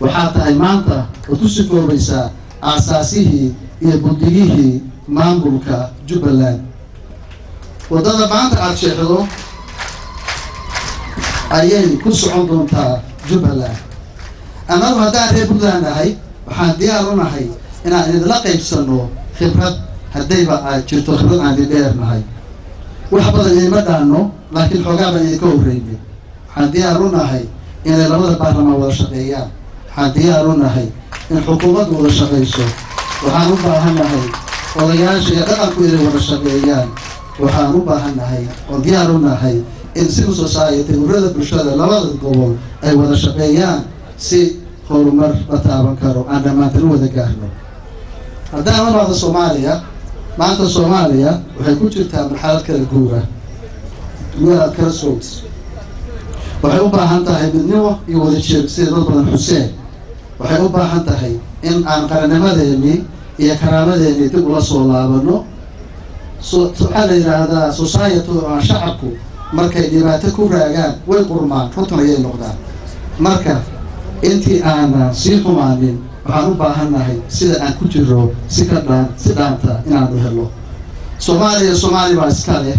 Waxaa tahay maanta ood ku sifoobaysaa aasaasihii iyo buddigihii maamulka jubbaland. Waddada maanta aada sheexdo ayay ku socon doontaa jubbaland. Annagu haddaan reer puntland nahay waxaan diyaar u nahay inaan idinla qaybsano khibrad haddayba ay jirto khibrad aan idin dheer nahay wax badan idinma dhaano laakiin xoogaa baan idinka horreynay waxaan diyaar u nahay inay labada baarlamaan wada shaqeeyaan waxaan diyaar u nahay in xukuumaddu wada shaqayso waxaan u baahan nahay odayaasha iyo dhaqanku inay wada shaqeeyaan. Waxaan u baahan nahay oon diyaar u nahay in civil society ururada bulshada labada gobol ay wada shaqeeyaan si horumar la taaban karo aan dhammaantan u wada gaarno. Haddaan la noqdo soomaaliya maanta soomaaliya waxay ku jirtaa marxalad kala guura guuraad kala sogs waxay u baahan tahay midnimo iyo wada jir sida dad badan xuseen. Waxay u baahan tahay in aan qaranimadeennii iyo karaamadeennii dib ula soo laabano. Waxaa la yidhaahdaa society oo shacabku markay dhibaato ku raagaan way qurmaan. Runtan ayay noqdaan. Marka intii aanan sii xumaanin waxaan u baahannahay sida aan ku jiro si ka dhaan si dhaanta inaanu helo. Soomaaliya soomaali baa iska leh.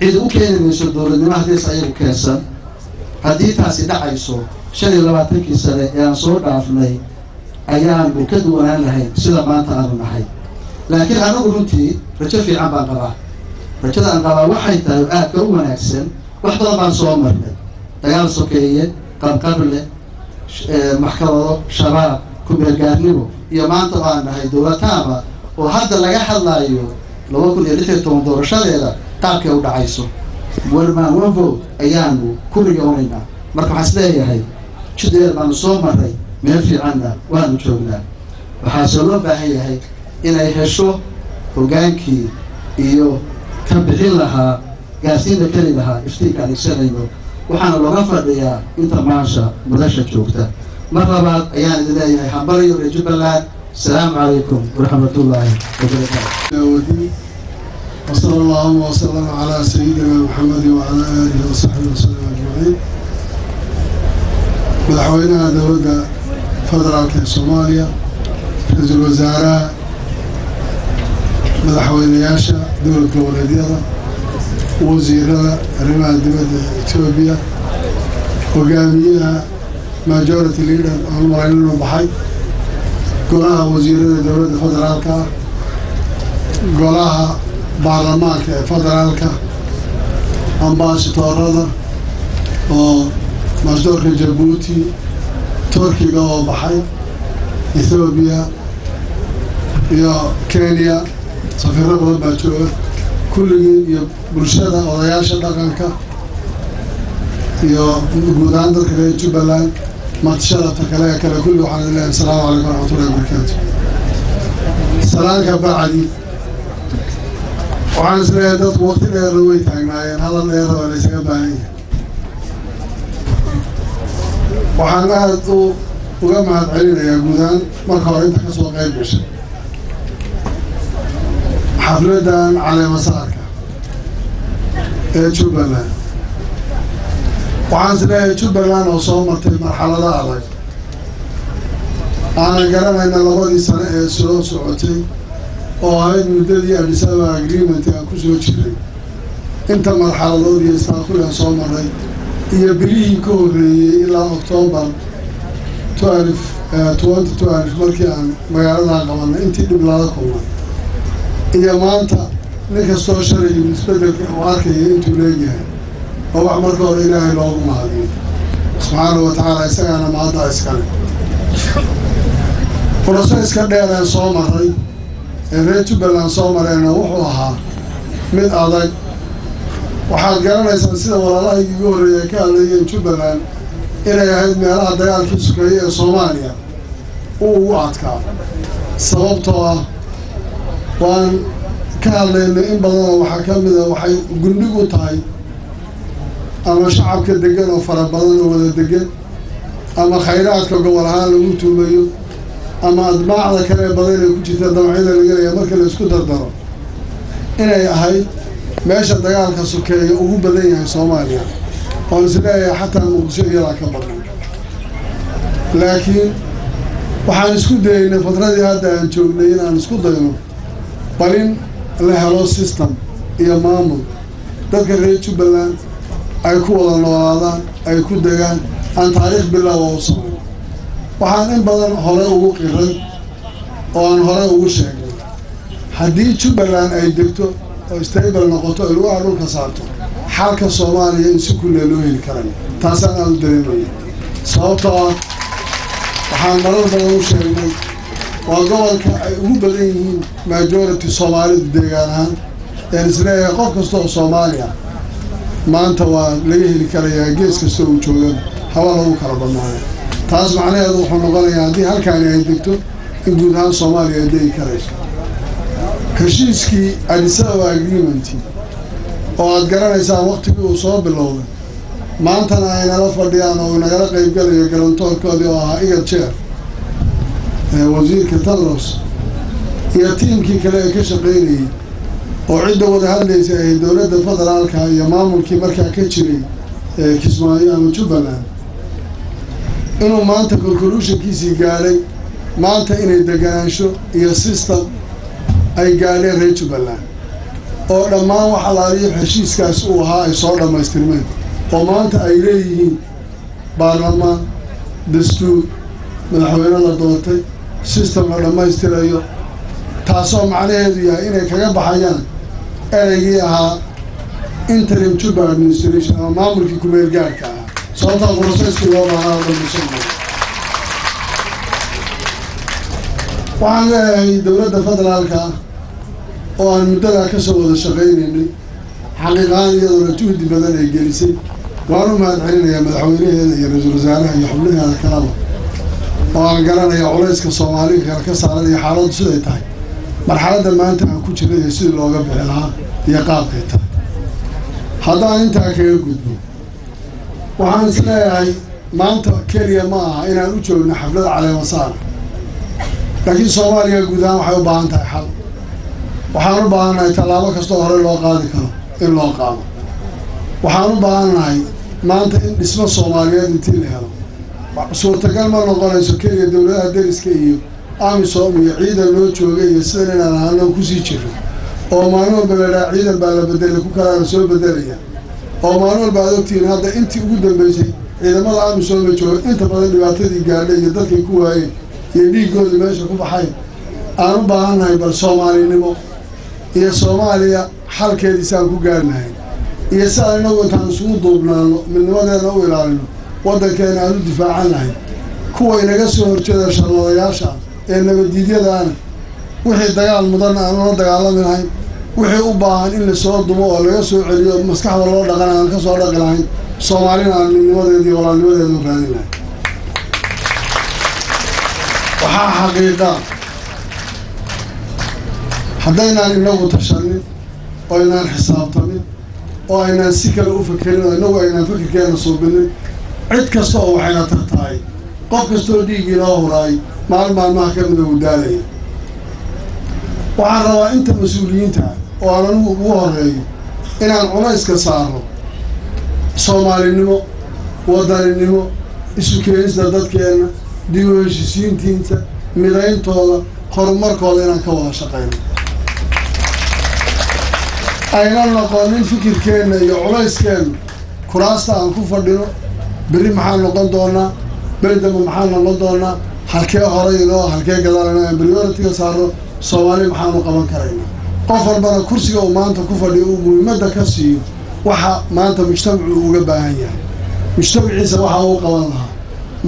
Cid u keeni mayso dowladnimo haddiis ayagu keensan. Haddii taasi dhacayso shan iyo labaatankii sane ee aan soo dhaafnay ayaanu ka duwanaan lahayn sida maanta aanu nahay. Laakiin anagu runtii rajo fiican baan qabaa rajada aan qabaa waxay tahay aadka u wanaagsan wax badan baan soo marnay. Dagaal sokeeye qabqable maxkamado shabaab kumeelgaarnimo iyo maanta waan nahay dowlataaba oo hadda laga hadlaayo laba kun iyo lix iyo toban doorashadeeda qaabkay u dhacayso. Wermaan one vote ayaanu ku rigoonaynaa marka waxaan is leeyahay jideer baanu soo maray meel fiicanna waanu joognaa. Waxaase loo baahan yahay inay hesho hogaankii iyo ka bixin lahaa gaarsiinta keli lahaa iftiinka adeegsanayno waxaana looga fadhiyaa inta maasha mudasha joogta mar labaad ayaan idin leeyahay hambaliyo reer jubbaland asalaamu calaykum waraxmatullaahi wabarakaatu وصلى الله وسلم على سيدنا محمد وعلى آله وصحبه وسلم أجمعين مدحوينها دولة فدرالك الصوماليا رئيس الوزراء madaxweynayaasha dowlad goboleedyada wasiirada arrimaha dibadda etoobiya hogaamiyaha majority leader aan marayn baxay. Golaha wasiirada dowladda federaalka ah golaha baarlamaanka ee federaalka ambaashadoorada oo masdoorka jabuuti turkiga oo baxay ethoobiya iyo kenya safiiro badan baa jooga. Kulligii iyo bulshada odayaasha dhaqanka iyo guud ahaan reer jubbaland madsharafta kale ee kale kulli waxaan idin leeyahay asalaamu calaykum waraxmatullahi wabarakaatu salaanka bacdi waxaan is leeyahay dadku waqti dheerna way taagnaayeen hadal dheerna waa la ysaga baahan yahay waxaan aada u uga mahad celinayaa guud ahaan marka hore inta ka soo qayb gashay xafladan caleemasaarka ee jubbaland waxaan leeyahay jubbaland oo soo martay marxalado adag. Aanan garanayna labadii sane ee soo socotay oo ahayd muddadii adisaba agreement aan ku soo jiray. Inta marxaladood iyo istaakulian soo maray iyo bilihii ka horreeyey ilaa octoobar twelve twenty twelve markii aan magaaladan qabanay intii dhib lala kulmay. Iyo maanta nin kastoo shalay isbeddelka uu arkaya intuu leeyahay oo wax marka hore ilaahay loogu mahadiyo subxaana wa tacaala isagaana mahadda iskale brosesska dheereen soo maray ee reer jubbaland soo mareenna wuxuu ahaa mid adag. Waxaad garanaysaan sida walaalahaygii ugu horreeyay ka hadlayeen jubbaland inay ahayd meelaha dagaalkii sukeeye ee soomaaliya. Uu ugu adkaa sababtoo ah waan ka hadlaynay in badanoo waxaa ka mida waxay gundhig u tahay ama shacabka degan oo fara badan oo wada degan ama khayraadka gobol ahaan lagu tuumayo ama admaacda kale badan ee ku jirta damacyada lagelaya marka la isku dardaro inay ahayd meesha dagaalka sokeeya ugu badan yahay soomaaliya oon is leeyahay xataa muqdisho iyadaa ka badan laakiin waxaan isku dayaynay fadradii hadda aan joognay inaan isku dayno bal in la helo system iyo maamul. Dadka reer jubbaland ay ku wada noolaadaan ay ku degaan aan taariikh bilaawa u samayn. Waxaan in badan hore ugu qiray oo aan hore ugu sheegnay haddii jubbaland ay degto oo stable noqoto ay lugaha dhulka saarto xalka soomaaliya in si kulle loo heli karayo taasaan aada u dareemaya sababtoo ah waxaan marar badan u sheegnay waa gobolka ay ugu badan yihiin majority soomaalidu deegaan ahaan een is leeyahay qof kasta oo soomaaliya maanta waa laga heli karayaa gees kasta uu jooga haba lagu kala badnaayo taas macnaheedu wuxuu noqonayaa haddii halkaani ay degto in guud ahaan soomaaliya ay karayso. Heshiiskii adisababa agreementi oo aad garanaysaan waktigii uu soo bilowday maantana ay nala fadhiyaan oo nagala qaybgalayo galantoorkoodii oo ahaa igad jeer wasiirka tallos iyo tiimkii kale ee ka shaqaynayay oo cidda wada hadlaysa ay dowladda federaalka iyo maamulkii markaa ka jiray ee kismaayo ama jubbaland inuu maanta conclusionkiisii gaadhay maanta inay deganaansho iyo system ay gaadheen reer jubbaland oo dhammaan wax alaaliyo heshiiskaas uu ahaa ay soo dhammaystirmeen oo maanta ay leeyihiin baarlamaan dastuur madaxweyne la doortay system la dhammaystirayo taasoo macnaheedu yahay inay kaga baxayaan ereygii ahaa interim juba administration ama maamulkii kumeel gaadhka ahaa sababtaa broseskii loo oo dhammaysan waxaan leeyahay dowladda federaalka oo aan muddadaa ka soo wada shaqaynaynay xaqiiqahaan iyadoona juhdi badan ay gelisay waan u mahad celinayaa madaxweynaheeda iyo ra'iisul wasaaraha iyo xubnaheeda kalaba oo aan garanaya culayska soomaaliga kale ka saaran iyo xaaladdu siday tahay marxaladda maanta aan ku jirnay iyo sidii looga bixi lahaa iyo qaabkay tahay haddaan intaa kaga gudbo waxaan is leeyahay maanta keliya ma aha inaan u joogno xaflada caleemasaara laakiin soomaaliya guud ahaan waxay u baahan tahay xal. Waxaan u baahannahay tallaabo kastoo hore loo qaadi karo in loo qaado. Waxaan u baahannahay maanta in dhismo soomaaliyeed intii la helo. Suurtagal ma noqonayso keliya dowladaha deriska iyo amisom iyo ciidan loo jooga iyo sidan inaan ahaano ku sii jirno oo maalin walba ladhaa ciidan baa la bedelay ku kalaana soo bedelaya oo maalin walba aad ogtihiin hadda intii ugu dambeysay ciidamada amisom la jooga inta badan dhibaatadii gaadhay iyo dadkay ku waayeen iyo dhiiggoodii meesha ku baxayn aan u baahannahay bal soomaalinimo iyo soomaaliya xalkeediisaan ku gaarnahay iyo si aan inagu intaan isugu duubnaano midnimadeena u ilaalino waddankeena aan u difaacan lahay kuwa inaga soo horjeeda sharwadayaasha ee nabaddiidyadaana wixii dagaal mudan aan ula dagaalami lahayn. Wixii u baahan in la soo dumo oo laga soo celiyo maskaxda loo dhaqan aan ka soo dhaqi lahayn. Soomaalina aan midnimadeeda iyo walaalnimadeeda raadin lahayn waxaa xaqiiqa haddaynaan inagu tashanin oo aynaan xisaabtamin oo aynaan si kale u fakerin oo inagu aynaan fakirkeena suubinin cid kasta oo waxayna tartahay qof kastaoo dhiiggii noo huraay maalin maalmaha ka mida uu daalaya waxaan rabaa inta mas'uuliyiinta oo aan anigu ugu horeeyo inaan culayska saaro soomaalinimo wadaninimo isu keenista dadkeenna dib u heshisiintiinta midayntooda horumarkooda inaan ka wada shaqeyno. Ayna noqonin fikirkeenna iyo culayskeenna kuraasta aan ku fadhino berri maxaan noqon doonaa? Beldama maxaan noqon doonaa halkee horay inoo halkee gadaalino aan prioritiga saarno soomaali maxaanu qaban karaynaa. Qof walbana kursiga uu maanta ku fadhiyo uu muhiimadda ka siiyo waxa maanta mujtamacu uga baahan yahay. Mujtamaciisa waxa uu qaban lahaa.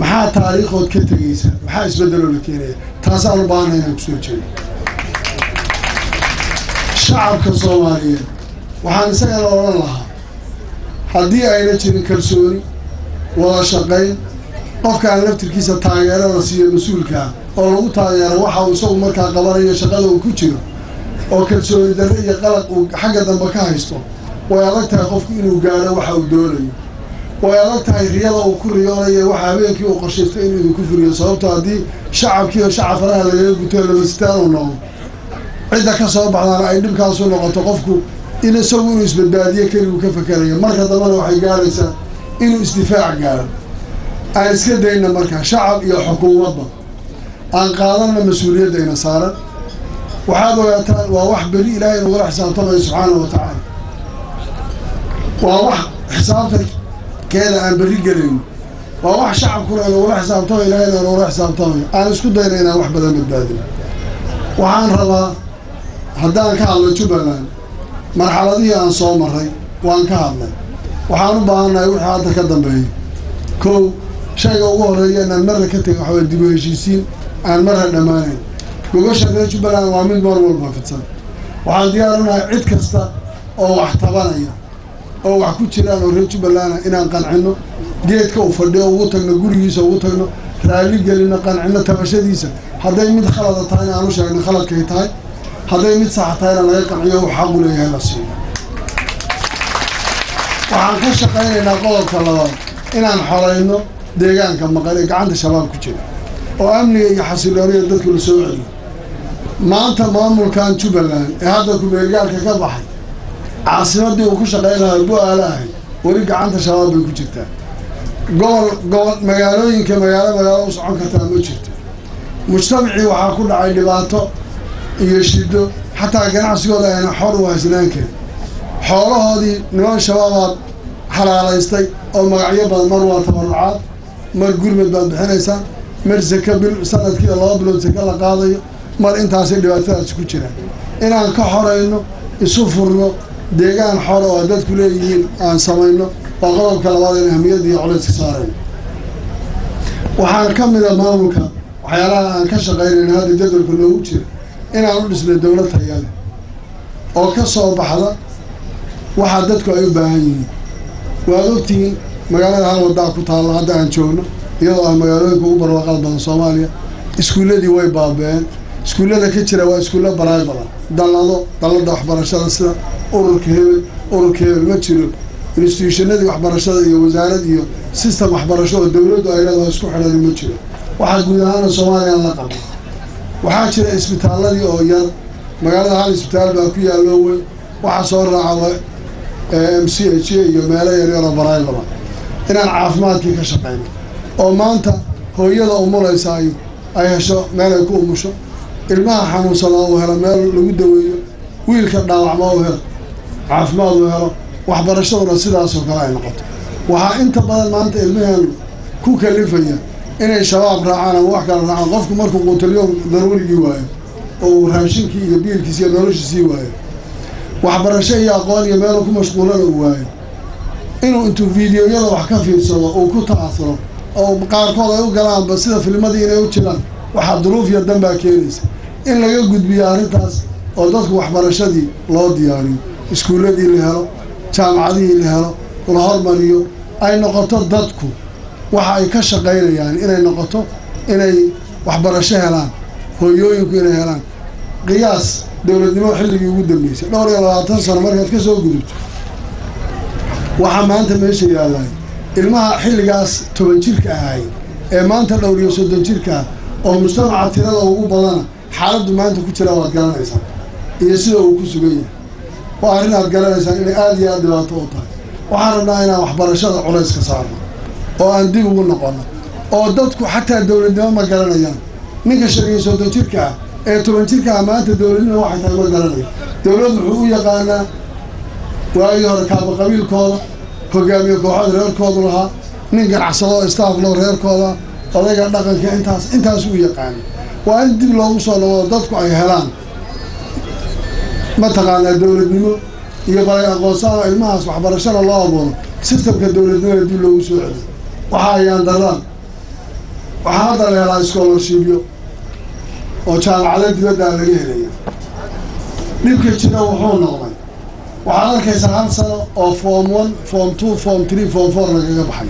Maxaa taariikhood ka tegaysa maxaa isbeddeloo keenaya? Taasaan u baahanay inaan ku soo jeedo. Shacabka soomaaliyeed waxaan isagana odhan lahaa haddii ayna jirin kalsooni wada shaqayn qofkaan laftirkiisa taageerada siiyo mas'uulkaa oo lagu taageero waxa uu isagu markaa qabanayo shaqada uu ku jiro oo kalsooni darre iyo qalad uu xagga dambe ka haysto way adag tahay qofku inuu gaadho waxa uu doonayo. Way adag tahay riyada uu ku riyoonayo waxa habeenkii uu qorshaysto inuu idinku furiyo sababto haddii shacabkii oo shacab faraha lagaga guto labasitaan uu noqdo cidda ka soo baxdaana ay dhibkaasu noqoto qofku in isagu inuu isbadbaadiyo keligu ka fakerayo marka dambena waxay gaaraysaa inuu isdifaac gaaro aan iska dayna marka shacab iyo xukuumadba. Aan qaadanna mas'uuliyadda ina saaran waxaad ogaataan waa wax beri ilaahay nagula xisaabtamayo subxaanahu wa tacaala. Waa wax xisaabtankeeda aan berri gelayno waa wax shacabkuna inagula xisaabtamayo ilaahayna nagula xisaabtamayo. Aan isku dayna inaan wax badan badbaadino waxaan rabaa haddaan ka hadlo jubbaland marxaladihii aan soo maray waan ka hadlay. Waxaan u baahannahay wixii hadda ka dambeeya kow shayga ugu horreeya inaan marra ka tegin dib u heshiisiin aan marra dhammaanayn. Gogasha reer jubbaland waa mid mar walba fidsan. Waxaan diyaarinahay cid kasta oo wax tabanaya oo wax ku jiraan oo reer jubbalanda inaan qancinno geedka u fadhiyo ugu tagno gurigiisa ugu tagno raalli gelino qancinno tabashadiisa hadday mid khalada tahayna aan u sheegno khaladkay tahay. Hadday mid saxa tahayna laga qanciyo uu xaqu leeyahay la siiyo. Waxaan ka shaqaynaynaa qodobka labaad inaan xorayno deegaanka maqan ee gacanta shabaab ku jira oo amniga iyo xasilooniya dadku la soo celiyo. Maanta maamulkan jubbaland ee hadda kumeelgaalka ka baxay caasimadii uu ku shaqayn lahaa bu-aala weli gacanta shabaab bay ku jirtaa. Gobol gobol magaalooyinka magaalo magaalo u socon kartaa ma jirto. Mujtamacii waxaa ku dhacay dhibaato iyo shido xataa ganacsigooda ayna xor u haysnaan karin xoolahoodii niman shabaabaad xalaalaystay oo magacyo badan mar waa tabarucaad mar gurmad baad bixinaysaan mar saka bil sannadkii laba bilood saka la qaadayo mar intaasay dhibaatadaasi ku jiraan inaan ka xorayno isu furno deegaan xora oo dadku leeyihiin aan samayno waa qodobka labaad in ahmiyadda iyo culayska saarayno waxaan ka mida maamulka waxyaalaha aan ka shaqaynayna hadda jadwalka noogu jira inaan u dhisnay dowlad tayale oo ka soo baxda waxaa dadku ay u baahan yihiin. Waad ogtihiin magaalada hal wadaa ku taalla hadda aan joogno iyadoo ah magaalooyinka ugu barwaaqada badan soomaaliya. Iskuulladii way baabeen iskuullada ka jira waa iskuulla baraay badan dallado dallada waxbarashada sida ururka hebel ururka hebel ma jiro. Instituushonadii waxbarashada iyo wasaarad iyo system waxbarasho oo dowladdu ay leedahay isku xidhani ma jiro. Waxaa guud ahaana soomaaliyan la qabo waxaa jira isbitaalladii oo yar. Magaalada hal isbitaal baa ku yaalloo weyn. Waxaa soo raaca m c h a iyo meelo yaryaroo baraay badan inaan caafimaadkii ka shaqeyno. Oo maanta hooyada umulaysa ay hesho meel ay ku umusho. Ilmaha xanuunsadaa uu helo meel lagu daweeyo. Wiilka dhaawacma uu helo. Caafimaad uu helo. Waxbarashaduna sidaasoo kale ay noqoto. Waxaa inta badan maanta ilmaheen ku kalifaya inay shabaab raacaan ama wax kala raacaan. Qofku markuu quutalyo daruurigii waayo oo uu raashinkii iyo biilkiisi iyo noloshiisii waayo. Waxbarasho iyo aqoon iyo meelu ku mashquulana uu waayo inuu intuu fiidiyoyada wax ka fiirsado uu ku ta'asuro oo qaarkood ay u galaanba sida filmadii inay u jiraan waxaa duruuf iyo dan baa keenaysa. In laga gudbiyo arrintaas oo dadku waxbarashadii loo diyaariyo iskuulladii la helo jaamacadihii la helo la hormariyo ay noqoto dadku waxa ay ka shaqaynayaan inay noqoto inay waxbarasho helaan hooyooyinku inay helaan. Qiyaas dowladnimo xilligii ugu dambeysay dhowr iyo labaatan sano markaad ka soo gudubto waxaa maanta meesha yaallay ilmaha xilligaas toban jirka ahay ee maanta dhowr iyo soddon jirka oo mujtamaca tirada ugu badana xaaladdu maanta ku jira waad garanaysaa. Iyo sida uu ku sugan yahay. Waa arrin aad garanaysaan inay aada iyo aada dhibaato u tahay. Waxaan rabnaa inaan waxbarashada culayska saarno oo aan dib ugu noqono oo dadku xataa dowladnimo ma garanayaan. Ninka shan iyo soddon jirka ah ee toban jirka ah maanta dowladnimo waxay tahay ma garanayo dowlad wuxuu u yaqaanaa waagii hore kaaba qabiilkooda hogaamiye kooxood reerkoodu lahaa nin ganacsado staaflo reerkooda odayga dhaqanka intaas intaas u yaqaana waa in dib loogu soo noqdo dadku ay helaan mataqaanaa dowladnimo iyo balay aqoonsaan ilmahaas waxbarashada loo abuuro. Sistamka dowladnimada dib loogu soo celiyo. Waxa ayaan daraan waxaa hadda la helaa scholarshipyo oo jaamacado dibaddaa laga helaya dhibka jira wuxuu noqday waxaad arkaysaa hal sano oo form one form two form three form four lagaga baxay.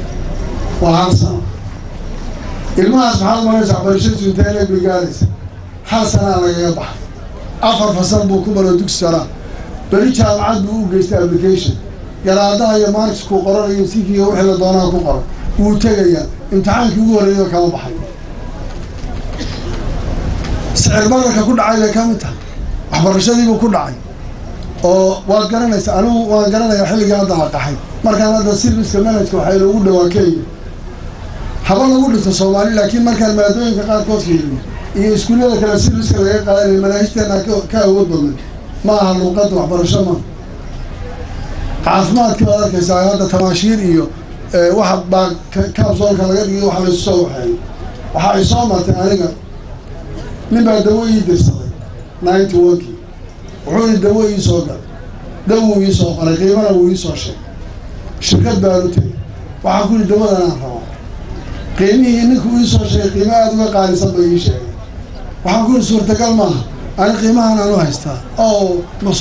Waa hal sano. Ilmahaas maxaad maraysaa waxbarashadiisu intee leeg bay gaaraysa hal sanaa lagaga baxay. Afar fasal buu ku maro dugsi saraa beri jaamacad buu u geystay application. Garaadaha iyo markskuu qoranayo sikiiga wixii la doonaa ku qoran wuu tegayaa. Imtixaankii ugu horreeyo kama baxay. Sicir badarka ku dhacay bay ka mid tahay. Waxbarashadiibuu ku dhacay oo waad garanaysa anigu waan garanayaa xilligii hadda la qaxay. Markaan hadda silbiska manajka waxay loogu dhawaa kenya haba lagu dhinto soomaali laakiin markaan maadooyinka qaarkood fiiriyo iyo iskuullada kale silbiska laga qaadanaya manaahijteena ka awood badnay. Ma aha luuqadda waxbarasho ma. Caafimaadkii baad arkaysaa hadda tamaashiir iyo waxa baa kaabsoolka laga dhigay waxa laysu soo waxeeyay waxa ay soo martay aniga. Nin baa dawo ii dirsaday. Ninety onkii wuxuu ii soo galay dawuu ii soo qoray qiimana wuu shirkad baan u tegay waxaan ku yihi rabo. Qiimihii ninku ii soo sheegay qiimo aada uga qaalisan bay ii sheegay. Waxaan suurtagal maaha. Ani qiimahan haystaa. Oo ma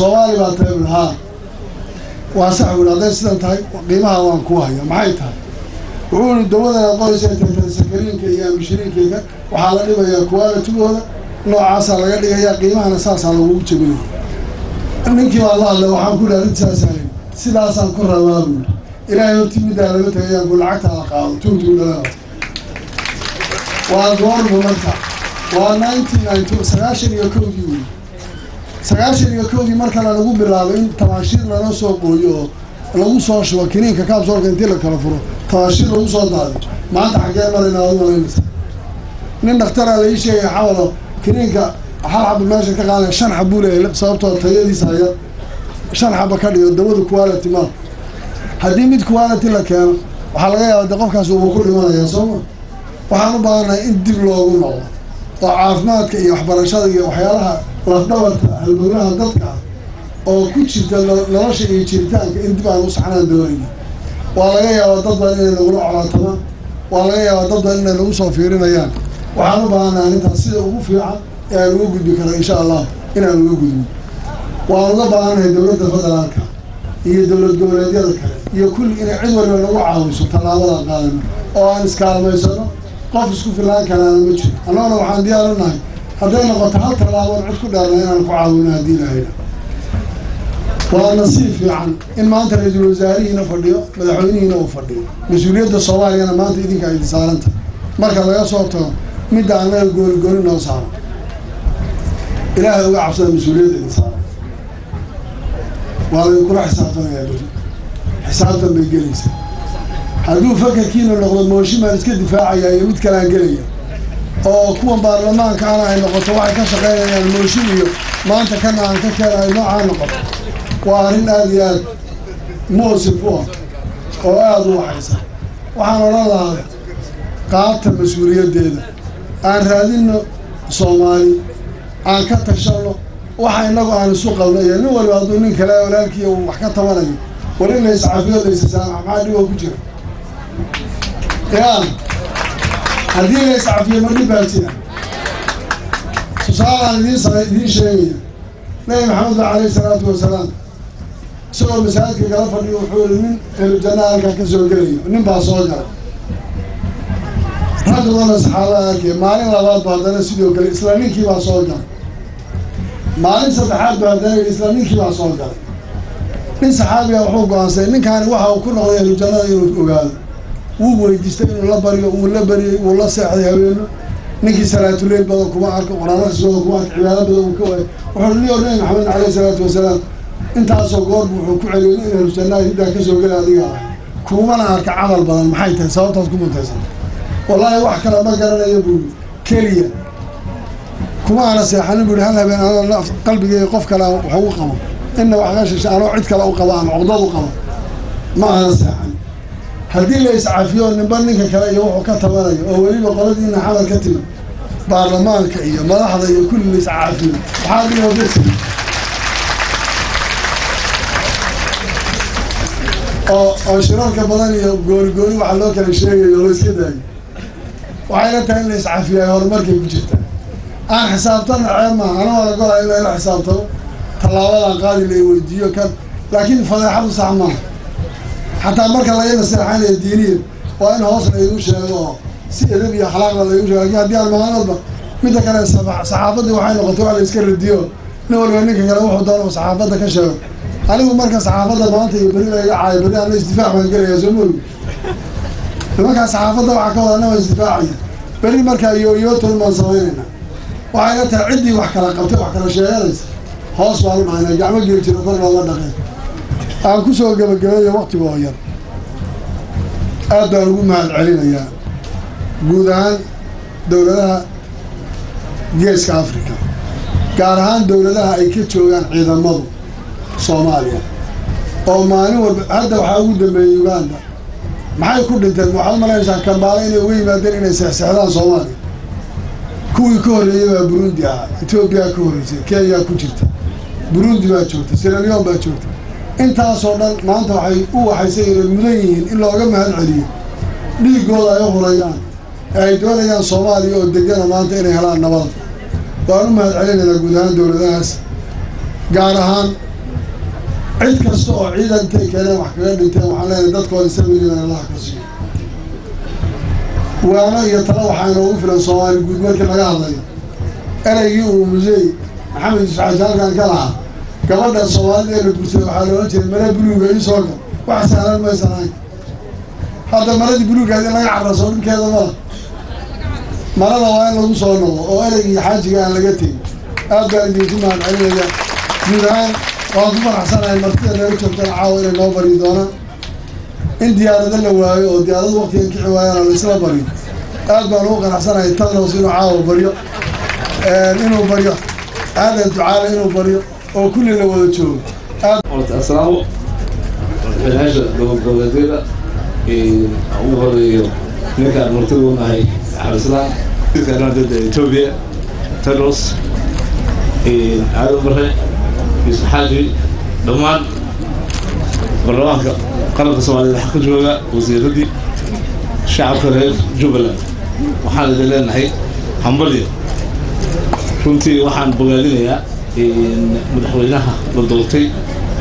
sidan tahay qiimaha waan kuu haya maxay tahay? Wuxuu sakariinka iyo ambishiriinkayga waxaa la dhibayaa kuwaalatigooda noocaasaa laga dhigayaa. Qiimahana saasaa lagugu jebinaya ninkii baa la hadlay waxaan ku ihi arrintaasaan sidaasaan ku rabaa buuli ilaahay hortii middaa laga tagayaan ku lacagtaa la qaado. Tuugtuu dhalaa waa goorma marka. Waa ninety sagaashan iyo kowdii wey sagaashan iyo kowdii markana lagu bilaabay in tabaashiir lala soo qooyo oo lagu soo shubo kiniinka kaabsoolka intii la kala furo. Tabaashiir lagu soo daadiyo maanta xaggee marayna waad malaynaysa. Nin dhaktara la ii sheegay xawalo kiniinka hal xaba meesha ka qaadaya shan xabuu leeyahay sababtoo tayadiisa haya. Shan xaba ka dhigo dawada quality ma haddii mid quality la keeno waxaa laga yaaba de qofkaas uu ku dhimanaya sooma waxaan u baahannahay in dib loogu noqdo oo caafimaadka iyo waxbarashada iyo waxyaalaha lafdhabarta halbowlaha dadka ah oo ku jirta nolosha iyo jiritaanka in dib aan u saxnaan doonayna waa laga yaabaa dad badan inay nagula colaatamaan waa laga yaabaa dad badan inay nagu soo fiirinayaan. Waxaan u baahannahay arrintaas sida ugu fiican ee aan uga gudbi karo insha allah inaan uga gudbo waan uga baahannahay dowladda federaalka iyo dowlad goboleedyada kale iyo kulli inay cid waliba nagu caawiso tallaabadaan qaadano oo aan iskaalmaysano qof isku filaan karaana ma jiro. Annaguna waxaan diyaar u nahay hadday noqoto hal tallaaboon cid ku dheerna inaan ku caawino haddii lahayna waa nasiib fiican in maanta ra'iisul wasaarihiina fadhiyo madaxweynihiina uu fadhiyo. Mas'uuliyadda soomaaliyana maanta idinka ay saaranta marka laga soo tago midda annaga gooli noo saaro ilaahay uga cabsada mas'uuliyadda idin saaran waa laydin kula xisaabtamayaa beri xisaabtan bay gelaysaa hadduu fakarkiina noqdo mooshin baan iska difaacaya iyo mid kalaan gelaya. Oo kuwan baarlamaanka ana ay noqoto waxay ka shaqeynayaan mooshin iyo maanta kana aan ka keenayo noocaa noqoto. Waa arrin aada iyo aad muusif u ah oo aada u waxaysa. Waxaan odhan lahaa qaabta mas'uuliyaddeeda aan raadinno soomaali aan ka tashanno waxa inagu aan isu qabno iyo nin waliba hadduu nin kale walaalkiiya wax ka tabanayo laysa saamax maxaa dhiboo ku jira. Yaa haddii lays cafiyo ma baa jira tusaalaan idiin sheegaya nabi maxamed ba calayhi salaatu wasalaam isagoo masaajidka kala fadhiyo wuxuu yihi nin ehlu jannaha halkaa ka soo gelayo nin baa soo galay. Rag badana saxaabada arkaya maalin labaad ba haddana sidoo kale isla ninkii baa soo galay maalin saddexaad ba haddana yidhi isla ninkii baa soo galay. Nin saxaabiga wuxuu go'aansay ninkaani waxa uu ku noqday ehlu jannada inuu ogaado. Wuu weydiistay inuu la baryo wuu la baryay wuu la seexday habeeno ninkii salaatuleyl badan kuma arko quraanaqsi badan kuma arko cibaado badan uu ka waayo wuxuu niyo nabi maxamed caleyhi salaatu wasalaam intaasoo goorbu wuxuu ku celiyay in ehlu jannaha hiddaa ka soo gela adiga ah kumana arka camal badan maxay tahay? Sababtaas ku muntaysan wallaahi wax kale ma garanayo buuri keliya kuma ana seexanin buuri hal habeen anoo qof kale wax ugu qabo. Ina wax anoo cid kale u qabo ama cuqdad u qabo. Ma ana seexan haddii la iscafiyo ninba ninka kale iyo wuxuu ka tabanayo oo weliba qoladiina xamar ka timi baarlamaanka iyo madaxda iyo kulli la iscafiyo waxaa dhigo bes oo oo shirarka badan iyo gooni gooni waxa loo kala sheegayo oo iska daayo. Waxayna tahay in la iscafiyaay horumarkay ku jirtaa aan xisaabtana ceeb maaha anoo ogolaa in layla xisaabtamo tallaabadan qaadi la weydiiyo kan. Laakiin fadeexadu sax maaha xataa marka laga naseexanayo diiniyan waa in hoos laygu sheego oo si edab iyo akhlaaqda laygu sheego. Lakin haddii aan maalin walba midda kale saxaafaddii waxay noqotay wax la iska radiyo. Nin walba ninka kale wuxuu doono saxaafadda ka sheego. Anigu marka saxaafadda maanta iyo beri layga caayo beri ana isdifaac baan gelaya soo mogi nimankaa saxaafadda waxaa ka wada nama isdifaacaya beri markaa yooyootol baan samaynayna waxayna tahay ciddii wax kala qabtay wax kala sheeganaysa hoos baan u dhahayna gacmo geli jiro kor looga dhaqeen aan ku soo gebagabeeyo waktiga oo yar aad baan ugu mahad celinayaa. Guud ahaan dowladaha geeska africa gaar ahaan dowladaha ay ka joogaan ciidamadu soomaaliya oo maalin walba hadda waxaa ugu dambeeyey uganda. Maxay ku dhinteen? Waxaad malaysaa kambaale inay uga yimaadeen inay seexseexdaan soomaaliya kuwii ka horreeyey baa burundi ahaa etoobiya ka horreysay kenya ku jirta burundi baa joogta siraleon baa joogta intaasoo dhan maanta waxay u waxaysay inay mudan yihiin in looga mahad celiyo dhiigooda ay u hurayaan ee ay doonayaan soomaaliya oo degana maanta inay helaan nabada waan u mahad celinaynaa guud ahaan dowladahaas gaar ahaan cid kasta oo ciidan intay keeneen wax kaga dhinteen waxaan leenahay dadkooda sabiriidan allaha ka siiyo waano iyo talo waxaa inoogu filan soomaali guud markii laga hadlayo. Ereygii uu musey maxamed yuusuf ka lahaa. Gabadha soomaalida ee la gursay waxaa loolan jiray mara buluuga ii soo gal wax sahlan maysan ahayn hadda maradii buluugaad in laga carraso dhulkeeda mala marada waa in lagu soo noqdo oo ereygii xaajiga aan laga tegin. Aad baan idinku mahad celinaya guud ahaan waan ku faraxsanahay martida naga joogtana caawa inay noo bari doonaan in diyaarado la waayo oo diyaarado waktigan kici waayaan la isla baryo aad baan ugu qanacsanahay tadros inuu caawa baryo inuu baryo. Aadan ducaale inuu baryo oo kulli la wada joogo. Asalaamu madaxweynayaasha gobol-goboleedyada ugu horeeyo ninkaan martida u nahay cabdisalaam dilkaana dada etoobiya tedros aadan bare yuusuf xaaji dhammaan baarlamaanka qaranka soomaaliyed waxaa jooga wasiiradii shacabka reer jubbaland. Waxaan idin leenahay hambalyo runtii waxaan bogaadinayaa madaxweynaha la doortay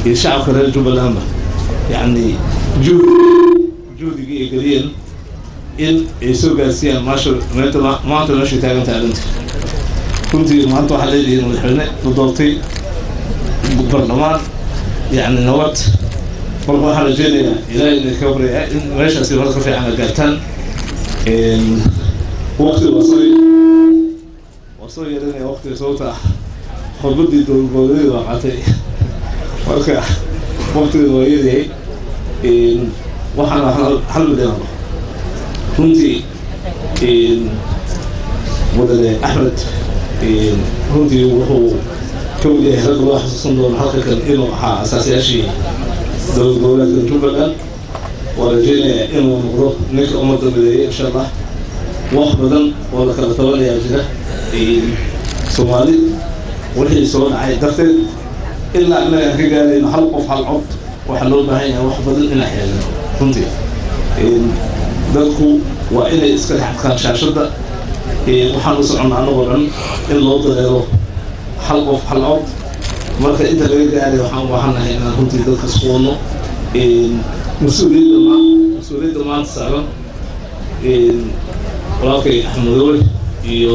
iyo shacabka reer jubbalandba yacni juhd juhdigii ay geliyeen in ay soo gaarsiiyaan maanta meeshay taagan tahay arrinta runtii maanta waxaa leedihiin madaxweyne la doortay baarlamaan yacni nabad marka waxaan rajeynayaa ilaahay idin ka baryaa in meeshaasi hor ka fiican gaartaan. Waqti waa soo waa soo yeelanaya waqtiga sababta ah khudbadii dowlgoboleedyada waa qaatay. Marka waqtigan waa yeelayahay waxaana hal midheeno runtii wadane axmed runtii wuxuu ka mid yahay rag loo xasuusan doono halka kan inuu ahaa asaasayaashii dowlad goboleedka jubbaland waa rajeynayaa inuu noqdo ninka ummadda mideeya insha allah wax badan oo la kala tabanayaa jira soomaali wixii soo dhacay darteed ilaa annaga aan ka gaarayno hal qof hal cod waxaa loo baahan yahay wax badan inaan xeelino runtii dadku waa inay iska dhex adkaan shaashadda waxaan u soconnaa annagoo dhan in loo dareero hal qof hal cod marka inta laga gaaray waxaan u baahannahay inaan runtii dadka isku wadno mas'uuliyadda ma mas'uuliyadda maanta saaran walaalkay axmed madoobe iyo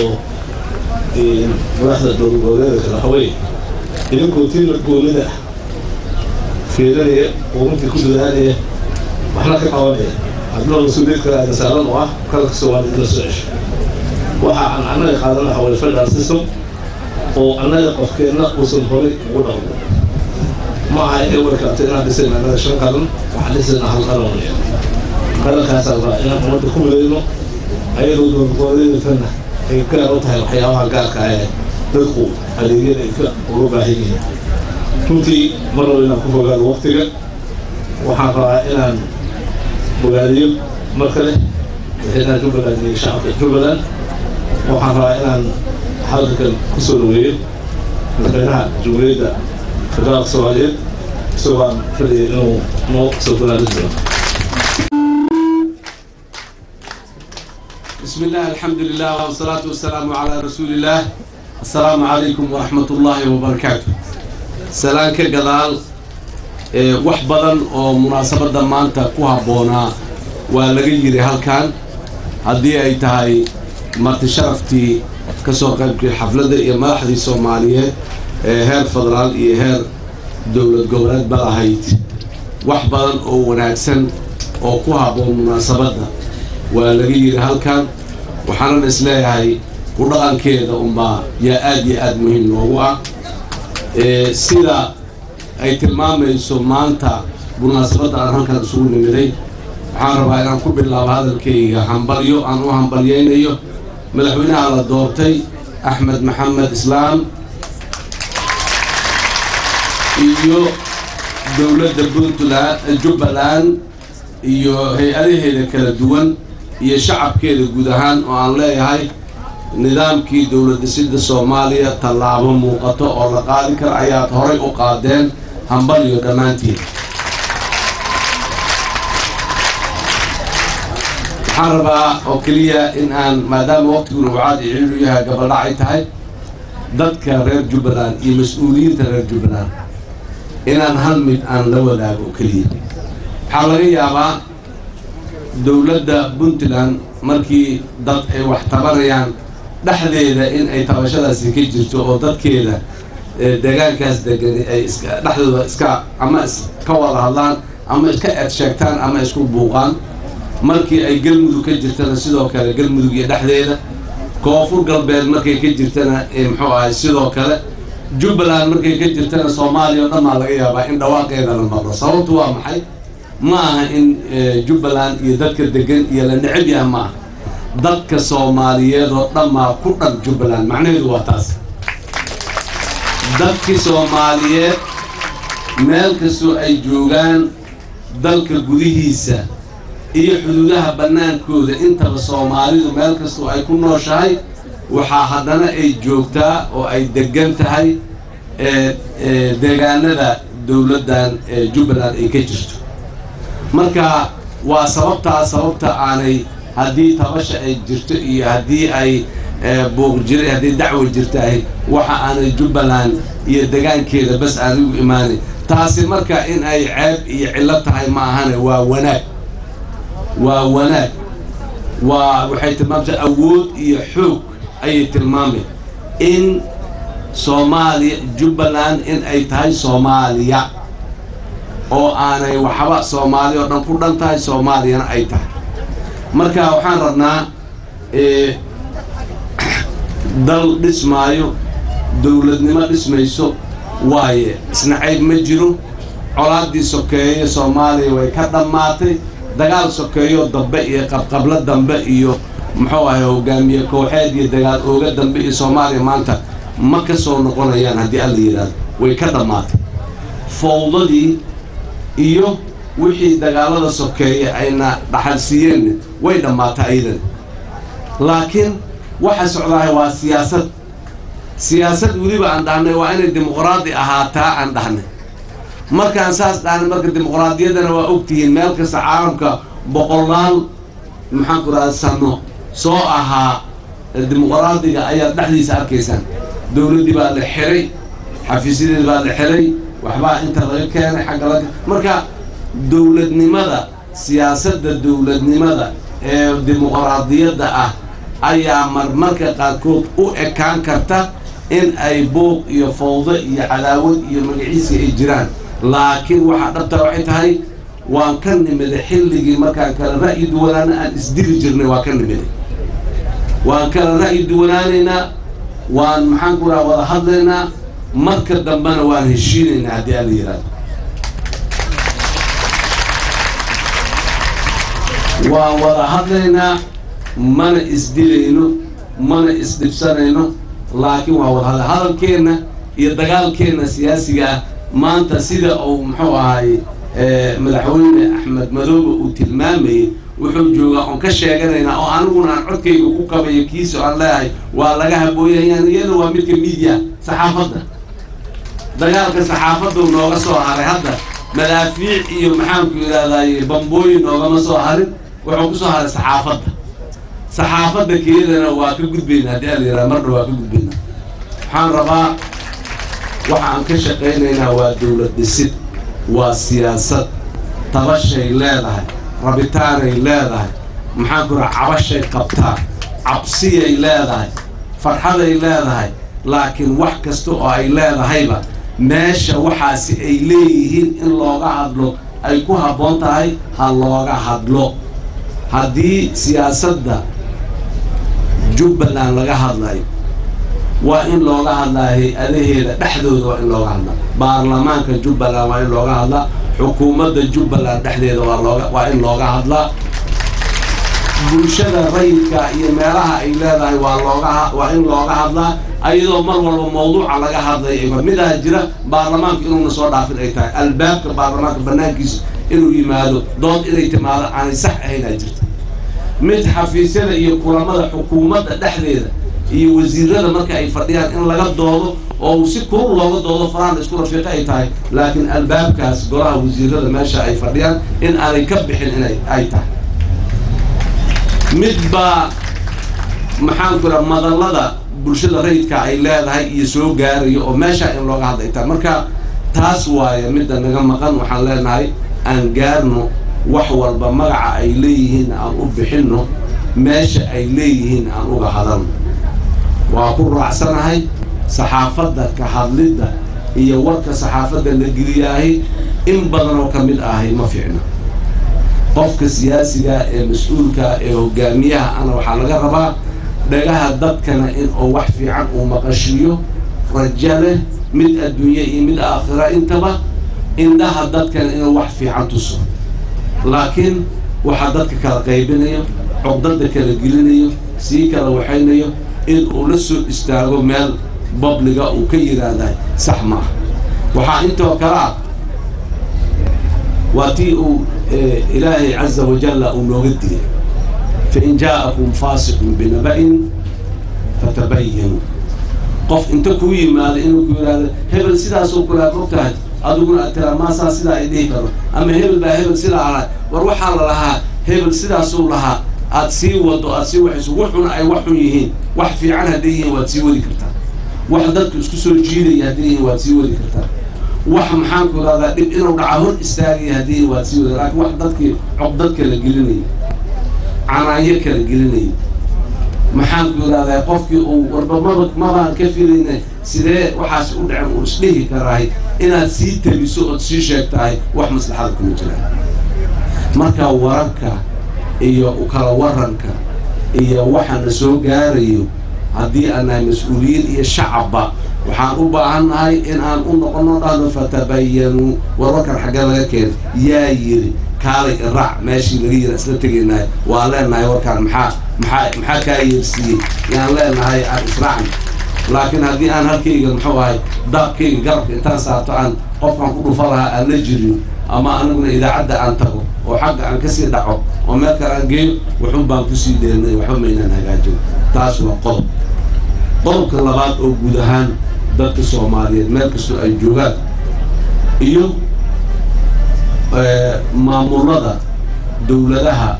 madaxda waxa weeye idinkoo tiimar goonida ah fiirinaya oo runtii ku dadaalaya waxna ka qabanaya. Hadduna mas'uuliyad kale aada saaran oo ah kalalka soomaaliyad la soo cesho. Waxa aan annaga qaadan waxa waye federal system oo annaga qofkeenna uusan horay ugu dhaqmo ma aha inay warkaabto inaan dhisayna annaga shan qaran waxaan dhisayna hal qaran waliya. Qarankaasaan rabaa inaan ummadda ku midayno ayadoo dowladgoboleedkana ay gaar u tahay waxyaabaha gaarka ee dadku adeegyada ay ka uga baahan yihiin. Runtii mar rabo inaan ku fogaado waqtiga. Waxaan rabaa inaan bogaadiyo mar kale. Madaxweynaha jubbaland iyo shacabka jubbaland waxaan rabaa inaan halkan ku soo dhaweeyo madaxweynaha jumhuuriyadda federaalka soomaaliyeed isagoo aan filayay inuu noo soo golaadin doono بسم الله الحمد لله والصلاة والسلام على رسول الله السلام عليكم ورحمة الله وبركاته سلام كجدال wax badan oo munaasabadda maanta ku habboonaa waa laga yiri halkan haddii ay tahay marti sharaftii ka soo qaybkii xafladda iyo madaxdii soomaaliyeed ee heer federaal iyo heer dowlad goboleedba lahayd wax badan oo wanaagsan oo ku habboon munaasabadda waa laga yiri halkan waxaanan is leeyahay ku dhaqankeeda unbaa yaa aad iyo aad muhiim noogu ah. Sida ay tilmaamayso maanta munaasabadda aan halkan isugu nimiday waxaan rabaa inaan ku bilaabo hadalkayga hambalyo aan u hambalyaynayo madaxweynaha la doortay axmed maxamed islaam iyo dowladda puntland jubbaland iyo hay'adaheeda kala duwan iyo shacabkeeda guud ahaan oo aan leeyahay nidaamkii dowlad dhisidda soomaaliya tallaabo muuqato oo la qaadi kara ayaad horay u qaadeen hambalyo dhammaantiin waxaan rabaa oo keliya in aan maadaama waqtiguna wacaad iciidu yahay gabaldhac ay tahay dadka reer jubbaland iyo mas'uuliyiinta reer jubbaland inaan hal mid aan la wadaago oo keliya. Waxaa laga yaabaa dowladda puntland markii dad ay wax tabanayaan dhexdeeda in ay tabashadaasi ka jirto oo dadkeeda deegaankaas degani ay iska dhexdooda iska ama iska wada hadlaan ama iska eed sheegtaan ama isku buuqaan markii ay galmudug ka jirtana sidoo kale galmudug iyo dhexdeeda koonfur galbeed markay ka jirtana muxuu ahay sidoo kale jubbaland markay ka jirtana soomaaliya o dhan maa laga yaabaa in dhawaaqeeda la maqlo. Sababtu waa maxay? Ma aha in jubbaland iyo dadka degan iyo la necab yaha ma aha. Dadka soomaaliyeed oo dhammaa ku dhan jubbaland. Macnaheedu waa taas. Dadkii soomaaliyeed meel kastoo ay joogaan dalka gudihiisa iyo xuduudaha bannaankooda. Intaba soomaalidu meel kastoo ay ku nooshahay waxaa haddana ay joogtaa oo ay degan tahay deegaanada dowladdan jubbaland ay ka jirto. Marka waa sababtaa sababta aanay haddii tabasha ay jirto iyo haddii ay buuq jira haddii dacwo jirtahay waxa aanay jubbaland iyo degaankeeda bas aanay u imaanin taasi marka in ay ceeb iyo cillo tahay ma ahane waa wanaag waa wanaag. Waa waxay tilmaamtay awood iyo xoog ayay tilmaamay. In soomaaliya jubbaland in ay tahay soomaaliya oo aanay waxba soomaaliya oo dhan ku dhan tahay soomaaliyana ay tahay. Marka waxaan rabnaa dal dhismaayo dowladnimo dhismayso waaye isna cayb ma jiro. Colaaddii sokeeye soomaaliya way ka dhammaatay dagaal sokeeyo dambe iyo qabqablo dambe iyo muxuu ahay hogaamiye kooxeed iyo dagaal ooga dambe iyo soomaaliya maanta. Ma ka soo noqonayaan haddii alla yidhaahdo way ka dhammaatay. Fowdadii iyo wixii dagaalada sokeeye ayna dhaxalsiiyeen way dhammaatay ayadana. Laakiin waxa socdahay waa siyaasad. Siyaasad weliba aan dhahnay waa inay dimuqraadi ahaataa aan dhahnay markaan saas dhahnay marka dimuqraadiyaddana waa ogtihiin meel kasta caalamka boqolaal maxaan ku raha sano soo ahaa dimuqraadiga ayaad dhexdiisa arkaysaan. Dowladdii baa la xiray xafiisyadeed baa la xiray waxbaa inta laga keenay xagga laga marka dowladnimada siyaasadda dowladnimada ee dimuqraadiyadda ah ayaa marmarka qaarkood u ekaan karta in ay buuq iyo fawdo iyo cadaawad iyo magaciisi ay jiraan laakiin waxaa dhabta waxay tahay waan ka nimiday xilligii markaan kala ra'yi duwanaana aan isdili jirnay waan ka nimiday waan kala ra'yi duwanaanaynaa waan maxaan ku raha wada hadlaynaa marka dambena waan heshiinaynaa haddii aan la yidhaahdo waan wada hadlaynaa mana isdilayno mana isdhibsanayno laakiin waa wada hadla hadalkeenna iyo dagaalkeenna siyaasiga ah maanta sida uu muxuu ahay madaxweyne axmed madoobe uu tilmaamayey wuxuu joogaa oon ka sheeganaynaa oo aniguna aan codkayga ku kabayo kiisa aan leeyahay waa laga habooyayaan iyada waa midka miidiya saxaafadda. Dagaalka saxaafaddu nooga soo haray hadda madaafiic iyo maxaanku yidhaahdaye bambooyin noogama soo harin wuxuu ku soo haray saxaafadda. Saxaafadda keedana waa ka gudbaynaa haddii ala yidhaha marna waa ka gudbaynaa waxaan rabaa waxa aan ka shaqaynaynaa waa dowlad dhisid waa siyaasad tabashay leedahay rabitaanay leedahay maxaan ku raha cabashay qabtaa cabsiyay leedahay farxaday leedahay laakiin wax kasta oo ay leedahayba meesha waxaasi ay leeyihiin in looga hadlo ay ku habboon tahay ha looga hadlo. Haddii siyaasadda jubbaland laga hadlayo waa in looga hadlaa hay'adaheeda dhexdooda waa in looga hadlaa. Baarlamaanka jubbaland waa in looga hadlaa. Xukuumadda jubbaland dhexdeeda waa in looga hadlaa. Bulshada rayidka iyo meelaha ay leedahay waa in looga hadlaa. Ayadoo mar walba mawduuca laga hadlaya midaa jira baarlamaanka inuuna soo dhaafin ay tahay. Albaabka baarlamaanka banaankiisa inuu yimaado dood inay timaado aanay sax ahaynaa jirta. Mid xafiisyada iyo kulamada xukuumadda dhexdeeda iyo wasiirada marka ay fadhiyaan in laga doodo oo si kurul looga doodo faraan isku rafiiqo ay tahay. Laakiin albaabkaas golaha wasiirada meesha ay fadhiyaan in aanay ka bixin inay ay tahay. Mid baa maxaan ku raha madallada bulshada rayidka ay leedahay iyo soo gaarayo oo meesha in looga hadlay tahay. Marka taas waaye midda naga maqan waxaan leenahay aan gaarno wax walba magaca ay leeyihiin aan u bixinno meesha ay leeyihiin aan uga hadalno waa ku raacsanahay saxaafadda ka hadlidda iyo warka saxaafadda la geliyaahi. In badan oo ka mid ahay ma fiicno qofka siyaasiga ee mas'uulka ee hogaamiyaha ana waxaa laga rabaa dhagaha dadkana in uu wax fiican uu maqashiiyo rajo leh mid adduunye iyo mid aakhira. Intaba indhaha dadkana inuu wax fiican tuso. Laakiin waxaa dadka kala qaybinayo cogdada kala gelinayo sii kala waxaynayo in uu la soo istaago meel babliga uu ka yidhaahdahay sax ma ah. Waxaa intoo kale ah waa tii uu ilaahay caza wajalla uu nooga digay fain jaa'akum faasiqun binaba'in fatabayanu qof inta kuu yimaado inuu ku yidhaahdo hebel sidaasuu kulaa mogtahay adiguna tiraa maasaa sidaa ay dhihi karo ama hebel baa hebel sidaa ahaa. War waxaa la lahaa hebel sidaasuu lahaa aad sii wado aad sii waxayso wuxuna ay wax xun yihiin. Wax fiican hadday yihiin waad sii wadi kartaa. Wax dadka isku soo jiidaya hadday yihiin waad sii wadi kartaa. Wax maxaan ku idhahdaa dhib inuu dhaca hor istaagaya haddii waad sii wada laakiin wax dadkii cogdad kala gelinaya canaanyo kala gelinaya maxaan ku idhahdaa qofkii uu warba maba mabaan ka filayna sidee waxaas u dhacen uu isdhihi karahay? Inaad sii tebiso ood sii sheegtahay wax maslaxada kuma jiraan. Marka wararka iyo u kala waranka iyo waxaana soo gaarayo haddii aan nahay mas'uuliyiin iyo shacabba. Waxaan u baahannahay in aan u noqono dhahno fatabayanuu warwarkan xaggee laga keenay yaa yiri kaalay iraac meeshii laga yiri isla tegaynahay waa leenahay warkaan maxaa maxaa maxaa kaa yeersiiyey yaan leenahay aan israacna laakiin haddii aan halkayga muxuu ahay daabkayga garabka intaan saarto aan qofkaan ku dhufa lahaa aan la jirin ama aniguna idaacadda aan tago oo xagga aan ka sii dhaco oo meel kale aan geeyo wuxun baan ku sii deernay waxba maynaan hagaajin. Taas waa qodob qodobka labaad oo guud ahaan dadka soomaaliyeed meel kastoo ay joogaan iyo maamulada dowladaha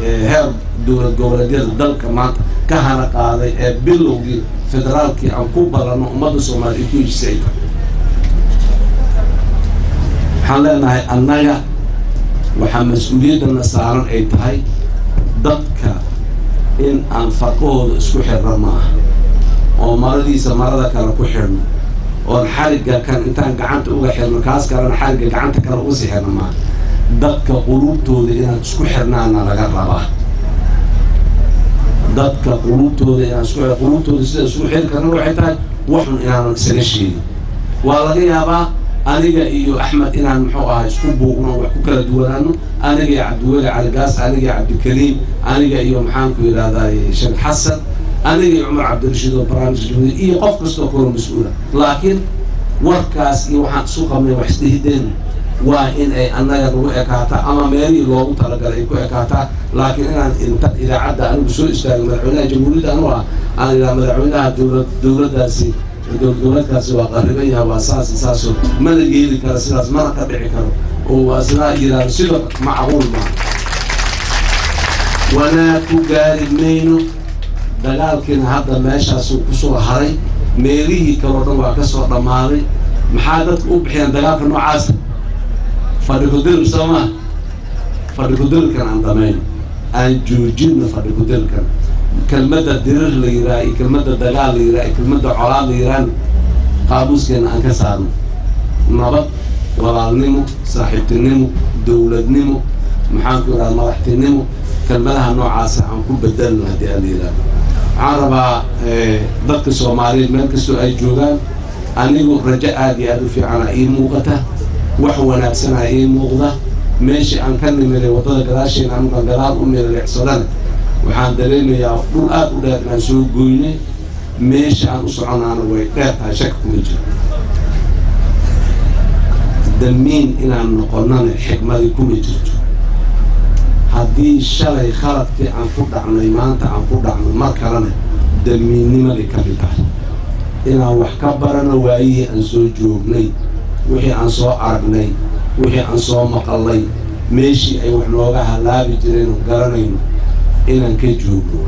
heer dowlad goboleedyada dalka maanta ka hana qaaday ee bilowgii federaalkii aan ku ballanno ummadda soomaaliya ay ku heshisay ay tahay waxaan leenahay annaga waxaa mas'uuliyaddana saaran ay tahay dadka in aan farqahooda isku xirno maaha. Oo maradiisa marada kale ku xidhno oon xarigga kan intaan gacanta uga xirno kaas kalena xarigga gacanta kale uga sii maaha. Dadka quluubtooda inaan isku xirnaana laga rabaa. Dadka quluubtooda inaan isku quluubtooda sida isku xiri karna waxay tahay waxun inaanan isaga sheegin. Waa laga yaabaa aniga iyo axmed inaan muxuu ahay isku buuqno wax ku kala duwanaano. Aniga iyo cabdiweli caligaas aniga iyo cabdikariim aniga iyo maxaanku yidhahdaa sheekh xasan aniga iyo cumar cabdirashiid oo barnaamijka iyo qof kastoo kaloo mas'uula. Laakiin warkaas iyo waxaan isu qabnay wax isdhihideen waa in ay annaga nagu ekaataa ama meelihii loogu talagalay ay ku ekaataa. Laakiin inaan inta idaacadda anigu soo istaagay madaxweynaha jamhuuriyadda anu ah aan idhaha madaxweynaha dowlad dowladdaasi dowlad goboleedkaasi waa qariban yahay waa saas saasoo mana yeeli kara sidaas mana ka dhici karo. Oo waa sidaa yidhahdo sida macquul maa wanaag ku gaari mayno dagaalkiina hadda meeshaasuu ku soo haray meelihii kaloo dhan waa ka soo dhammaaday. Maxaa dadku u bixiyaan dagaalka noocaasa fadhi kudirir soo maa fadhi kudirirkan aan dhamayno aan joojinno fadhi kudirirkan kelmadda dirir la yidhaha iyo kelmadda dagaal la yidhaha iyo kelmadda colaad la yidhahana qaamuuskeena aan ka saarno. Nabad walaalnimo saaxiibtinimo dowladnimo maxaanku idhaha madaxtinimo kelmadaha noocaasa aan ku bedelno haddii aan la yidhahdo waxaan rabaa dadka soomaaliyeed meel kastoo ay joogaan anigu rajo aad iyo aad u fiicana ii muuqata wax wanaagsana ii muuqda meeshii aan ka nimiday waddada gadaasheena anugaan gadaal u meelaleecsadana waxaan dareemayaa dhul aad u dheer inaan soo goynay meesha aan u soconaana way dheer tahay shaka kuma jiro. Damiin inaan noqonnana xikmadii kuma jirto. Haddii shalay khaladkii aan ku dhacnay maanta aan ku dhacno mar kalena damiinnimaday ka mid tahay inaan wax ka barano waayihii aan soo joognay wixii aan soo aragnay wixii aan soo maqalnay meeshii ay wax nooga halaabi jireen oo garanayno inaan ka joogno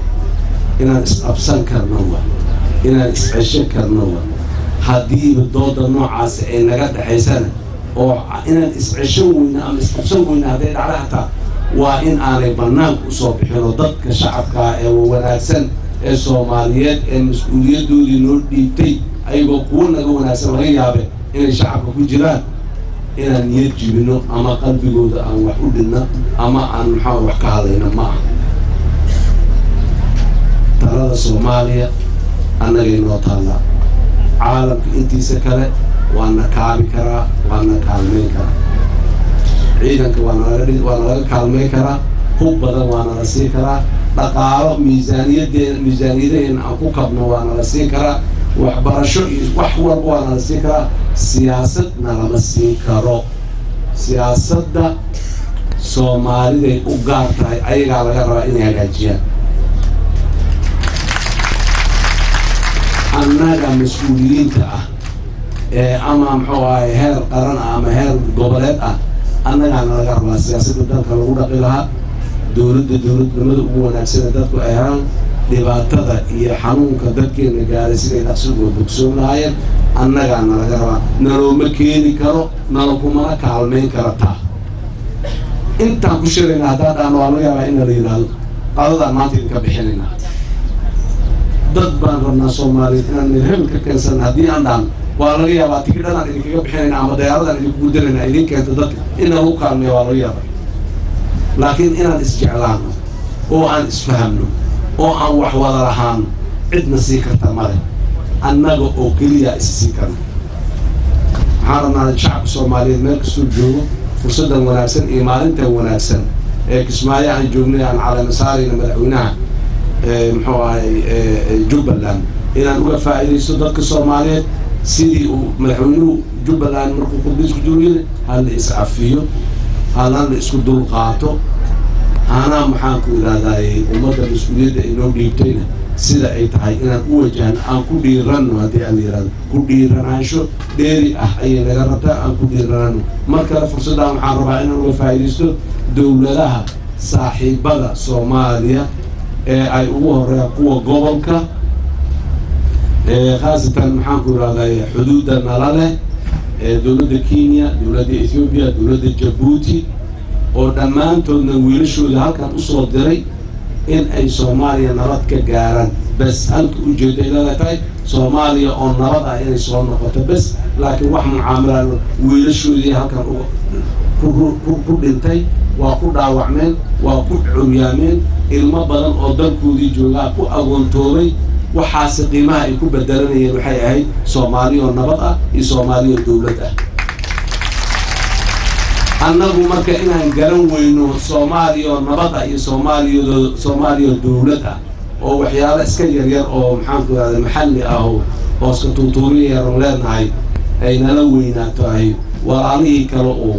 inaan isqabsan karno wa inaan iscesho karno wa. Haddiiba dooda noocaasi ay naga dhexaysana oo inaan iscesho weyna ama isqabsan weyna hadday dhacda hataa waa in aanay bannaanka u soo bixin oo dadka shacabkaa ee wanaagsan ee soomaaliyeed ee mas'uuliyaddoodii noo dhiibtay ayagoo kuwo naga wanaagsan laga yaabe inay shacabka ku jiraan. Inaan niyad jibino ama qalbigooda aan wax u dhinno ama aan maxaa wax ka hadlayno ma aha talada soomaaliya annagay noo taallaa caalamka intiisa kale waana kaabi karaa waana kaalmayn karaa. Ciidanka waa nalaga kaalmayn karaa. Hub badan waa nala siin karaa. Dhaqaalo miisaaniyadeen miisaaniyadaheena aan ku kabno waa nala siin karaa. Waxbarasho iyo wax walba waa nala siin karaa. Siyaasad nalama siin karo. Siyaasadda soomaaliday u gaar tahay ayagaa laga rabaa inay hagaajiyaan annaga mas'uuliyiinta ah ee ama muxuu ahay heer qaran ah ama heer goboleed ah annagaana laga rabaa siyaasadda dalka lagu dhaqi lahaa dowladda dowladnimada ugu wanaagsana dadku ay helaan dhibaatada iyo xanuunka dadkeena gaaray siday dhaqsigoo bogsoon lahaayeen annagaana laga rabaa nalooma keeni karo nalo kumana kaalmayn kara taa intaan ku shirayna haddaan dhaano waa laga yaabaa ina la yidhaahdo. Qadadaan maanta idinka bixinayna dad baan rabnaa soomaaliyeed inaan hebel ka keensan haddii aan dhaano waa laga yaabaa tigidhadaan idinkaga bixinayna ama dayaaradaan idinkugu dirayna idin keento dadka in lagu kaalmeeyo waa laga yaabaa. Laakiin inaan isjeclaano oo aan isfahamno oo aan wax wada lahaano cidna sii karta male annaga oo keliya is sii karno waxaan rabnaa shacabka soomaaliyeed meel kastuu joogo fursaddan wanaagsan iyo maalintan wanaagsan ee kismaayo aan joognay aan caleemasaarayna madaxweynaha muxuu ahay jubbaland inaan uga faa'iidaysto dadka soomaaliyeed sidii uu madaxweynuhu jubbaland markuu qudbiis ku joogyada hala iscafiyo halan la isku dul qaato. Hanaa maxaan ku idhaahdaay ummadda mas'uuliyadda inoo dhiibtayna sida ay tahay inaan u wajahno aan ku dhiiranno haddii aan la yihahdo ku dhiiranaansho dheeri ah ayay naga rabtaa aan ku dhiiranaano mar kale fursaddan waxaan rabaa inaan uga faa'iidaysto dowladaha saaxiibada soomaaliya ee ay ugu horeeyaan kuwa gobolka khaasatan maxaan ku idhahday xuduudda nala leh dowladda kenya dowladda ethoobiya dowladda jabuuti oo dhammaantoodna wiilashooda halkan u soo diray in ay soomaaliya nabad ka gaaraan. Bes halka ujeedda tahay soomaaliya oo nabad ah inay soo noqoto. Bes laakiin wax mucaamalaan wiilashoodii halkan ku dhintay waa ku dhaawacmeen waa ku curyaameen ilmo badan oo dalkoodii joogaa ku agoontoobay waxaase qiimaha ay ku bedelanayeen waxay ahayd soomaaliyoo nabad ah iyo soomaaliyoo dowlad ah. Annagu marka inaan garan weyno soomaaliyoo nabad ah iyo soomaaliyado soomaaliyoo dowlad ah oo waxyaalo iska yaryar oo maxaanku irahda maxalli ah oo hooska tuutuuriya yaran leenahay ay nala weynaato ahay walaalihii kale oo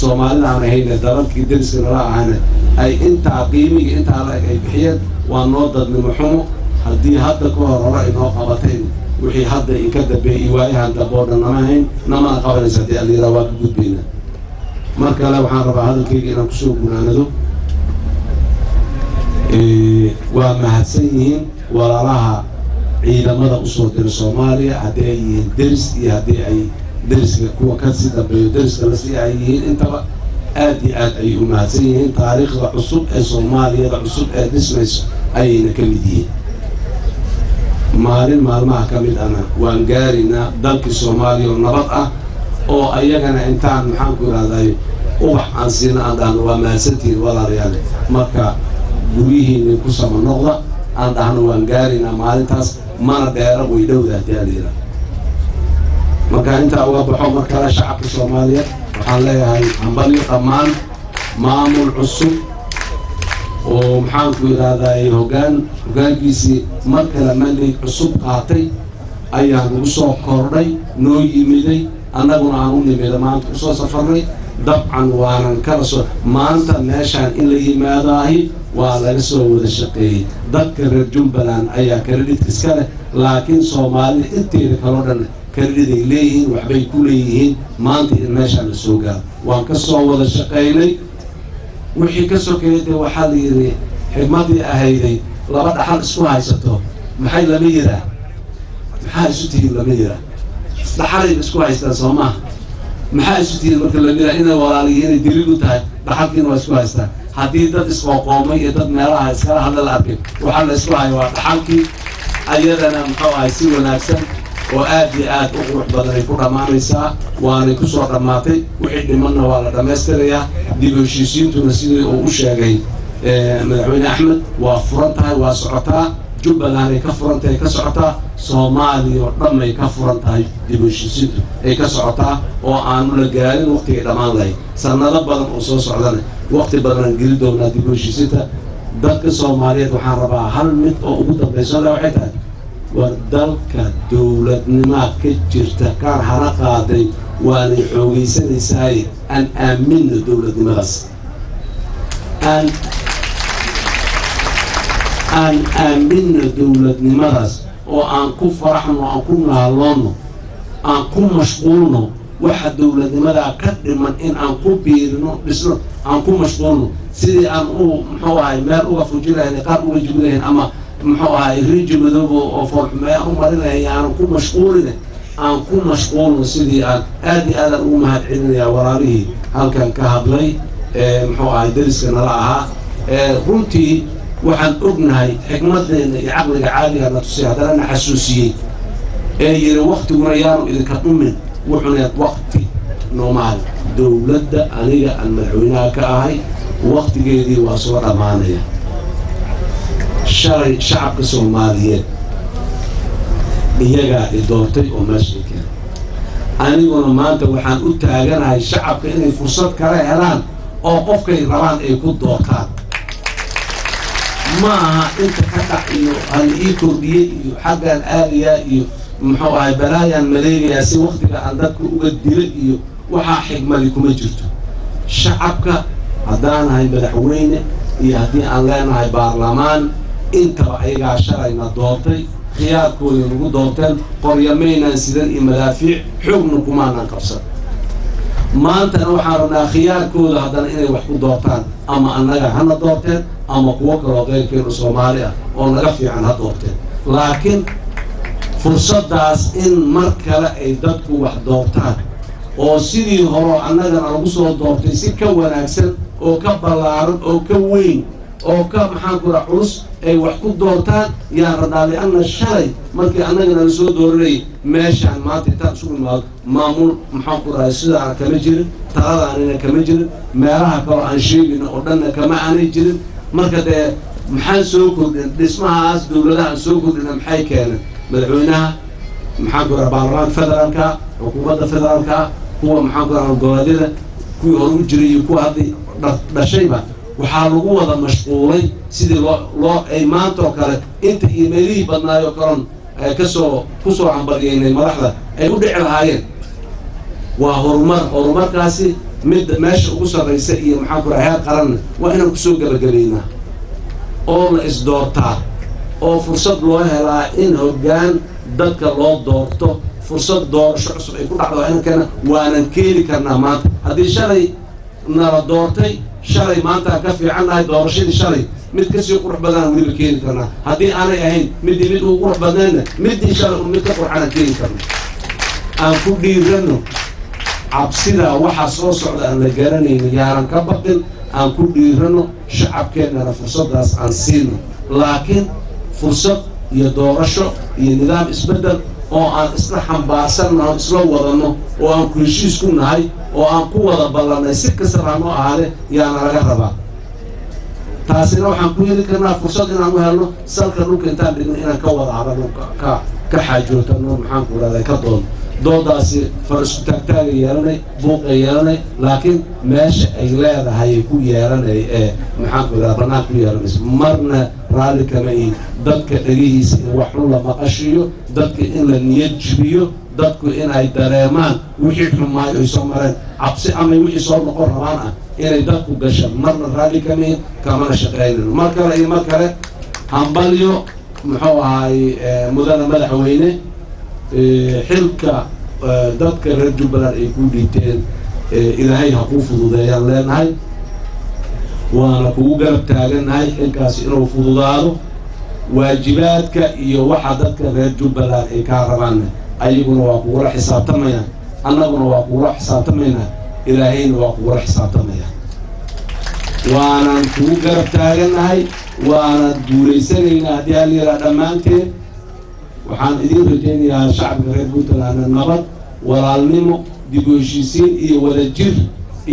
soomaalidaan ahayne dalalkii deriska nala ahayne ay intaa qiimiga intaa la-eg ay bixiyeen waa noo dadnimo xumo. Haddii hadda ka hor hore inoo qabatayn wixii hadda inka dambeeyay iyo waayahan dambe nama hayn namana qabanaysa haddii aliyara waa ka gudbayna mar kale waxaan rabaa hadalkayga inaan ku soo gunaanado waa mahadsan yihiin walaalaha ciidamada u soo dira soomaaliya haddii ay yihiin deris iyo haddii ay deriska kuwa ka sii dambeeyo deriska la sii ay yihiin intaba aad iyo aad ayay u mahadsan yihiin. Taariikhda cusub ee soomaaliyada cusub ee dhismayso ayayna ka mid yihiin. Maalin maalmaha ka mid ana waan gaaraynaa dalkii soomaaliya oo nabad ah oo ayagana intaan maxaan ku ihahday ubax aan siina aan dhahno waa mahadsantihiin walaalayaal marka guryihiinni ku sama noqda aan dhahno waan gaaraynaa maalintaas mana dheera way dhowda haddii alayira marka intaa uga baxo mar kale shacabka soomaaliyeed waxaan leeyahay hambalyo dhammaan maamul cusub oo maxaanku idhahday hoggaan hoggaankiisii mar kale mandate cusub qaatay. Ayaa nagu soo kordhay noo yimiday annaguna aan u nimida maanta ku soo safarnay. Dabcan waanan kala soo maanta meeshaan in la yimaadaahi waa laga soo wada shaqeeyey. Dadka reer jumbaland ayaa karedhidka iska leh laakiin soomaalida inteeda kaloo dhan karedhiday leeyihiin waxbay ku leeyihiin. Maanta in meeshaan la soo gaaro. Waan ka soo wada shaqaynay. Wixii ka sokeeyay dee waxaa la yidhi xigmadii ahayday laba dhaxal isku haysato. Maxay lama yiraa maxaa isu tihiin lama yiraa dhaxalayba isku haystaan soo maxaa isu tihiin marka lama yiraa inay walaaliyiin inay daliil u tahay dhaxalkiina waa isku haystaan? Haddii dad isqooqoomay iyo dad meelaha iskala hadla la arkay waxaa la isku haya waa dhaxalkii. Ayadana muxuu ahay si wanaagsan oo aad iyo aad u qurux badanay ku dhammaanaysaa. Waanay ku soo dhammaatay wixii dhimanna waa la dhammaystirayaa. Dib heshiisiintuna sidii uu u sheegay madaxweyne axmed waa furan tahay waa socotaa. Jubbaland ay ka furan tahay ka socotaa. Soomaaliya oo dhamay ka furan tahay dib heshiisiintu ay ka socotaa oo aanu la gaarin waqtigay dhammaan lahayd sannado badan oo soo socdana waqti badanaan geli doonaa dib heshiisiinta. Dadka soomaaliyeed waxaan rabaa hal mid oo ugu dambayso le waxay tahay war dalka dowladnimaa ka jirta kaan hana qaaday waanay xoogaysanaysaay aan aaminno dowladnimadaas aan aaminno dowladnimadaas oo aan ku faraxno aan ku naaloonno aan ku mashquulno waxa dowladnimadaa ka dhiman in aan ku biirino dhisno aan ku mashquulno. Sidii aan u muxuu ahay meel uga fuji lahayn qaar uga jibi lahayn ama muxuu ahay riiji madoobo oo foolxumeeya u marin lahayn aanan ku mashquuline aan ku mashquulno sidii aan aad iyo aadaan ugu mahad celinayaa walaalihii halkan ka hadlay muxuu ahay dariska nala ahaa. Runtii waxaan ognahay xikmadeenna iyo caqliga caaliga na tusay haddana na xasuusiyey. Ee yidhi waktiguna yaanu idinka dhumin wuxuuna wakti noomaal dowladda aniga aan madaxweynaha ka ahay waktigeedii waa soo dhammaanaya shalay shacabka soomaaliyeed iyagaa i doortay oo meesha i keenay aniguna maanta waxaan u taaganahay shacabka inay fursad kala helaan oo qofkay rabaan ay ku doortaan. Ma aha inta ka dhac iyo hal ii kordhiyey iyo xaggaan aadayaa iyo muxuu ahay balaayaan maleegayaa si waktiga aan dadka uga dila iyo waxaa xigmadi kuma jirto. Shacabka haddaan nahay madaxweyne iyo haddii aan leenahay baarlamaan intaba ayagaa shalayna doortay khiyaarkooda nagu doorteen qoryamaynaan sidan iyo madaafiic xoogna kumaanan qabsan. Maantana waxaan rabnaa khiyaarkooda haddana inay wax ku doortaan ama annaga hana doorteen ama kuwo kaloo qeyrkeenu soomaali ah oo naga fiican ha doorteen. Laakiin fursaddaas in mar kale ay dadku wax doortaan oo sidii horeo annagana lagu soo doortay si ka wanaagsan oo ka ballaaran oo ka weyn oo ka maxaan ku culus ay wax ku doortaan yaan rabnaa lianna shalay. Markii annagana la soo dooranayay meeshaan maanta intaan isugu imaado maamul maxaan ku rahay sidaana kama jirin taladaanina kama jirin meelaha kaloo aan sheegayna oo dhanna kama aanay jirin. Marka dee maxaan soo kordhin dhismahaas dowladaha aan soo kordhina maxay keeneen? Madaxweynaha maxaan ku raha baarlamaanka federaalka xukuumadda federaalka kuwa maxaan ku raha goboleedyada kuwii hore u jiray iyo kuwa hadday dhashayba waxaa lagu wada mashquulay sidii loo loo ay maanta oo kale inta iyo meelihii badnaayoo kaloon ka soo ku soo hambalyeynay madaxda ay u dhici lahaayeen. Waa horumar horumarkaasi midda meesha ugu sarraysa iyo maxaan ku raha heer qaranna waa inaan ku soo gebagabaynaa oo la isdoortaa oo fursad loo helaa in hoggaan dadka loo doorto fursad doorasho cusub ay ku dhacdo inankeena waanan keeni karnaa maanta. Haddii shalay nala doortay shalay maanta ka fiicannahay doorashadii shalay. Mid ka sii qurux badanaan weliba keeni karnaa. Haddii aanay ahayn middii mid ugu qurux badnaynna middii shalay un mid ka qurxana keeni karna aan ku dhiirano cabsida waxa soo socda aan la garanayno yaanan ka baqin aan ku dhiirano shacabkeennana fursaddaas aan siino. Laakiin fursad iyo doorasho iyo nidaam isbeddel oo aan isla xambaarsanno isla wadanno oo aan ku heshiis ku nahay oo aan ku wada ballannay si kastaba hanoo ahaane yaana laga rabaa. Taasina waxaan ku heli karnaa fursad inaan u helno salka dhulka intaan dhigno inaan ka wada hadalno ka ka xaajootano maxaan ku rahday ka doon doodaasi far isku taagtaaga yeelanay buuqa yeelanay laakiin meesha ay leedahay ku yeelanay ee maxaan ku rahda bannaan ku yeelanayso marna raalli kama ihin dadka dhegihiisa in wax la maqashiyo dadka in la niyad jibiyo dadku in ay dareemaan wixii xumaayo ay soo mareen. Cabsi ama wixii soo noqon rabaan ah inay dadku gasha marna raalli kama ihin kamana shaqaynayno mar kale iyo mar kale hambalyo muxuu ahaay mudana madaxweyne xilka dadka reer jubbaland ay ku dhiibteen ilaahay ha kuu fududeeyaan leenahay. Waana kugu garab taagannahay xilkaasi inuu fududaado waajibaadka iyo waxa dadka reer jubbaland ay kaa rabaanna ayaguna waa kugula xisaabtamayaan annaguna waa kugula xisaabtamaynaa ilaahayna waa kugula xisaabtamaya. Waanan kugu garab taagannahay waanan guulaysanaynaa haddii halyaraa dhammaanteen waxaan idiin rajaynayaa shacabka reer puntlandna nabad walaalnimo dib u heshiisiin iyo wadajir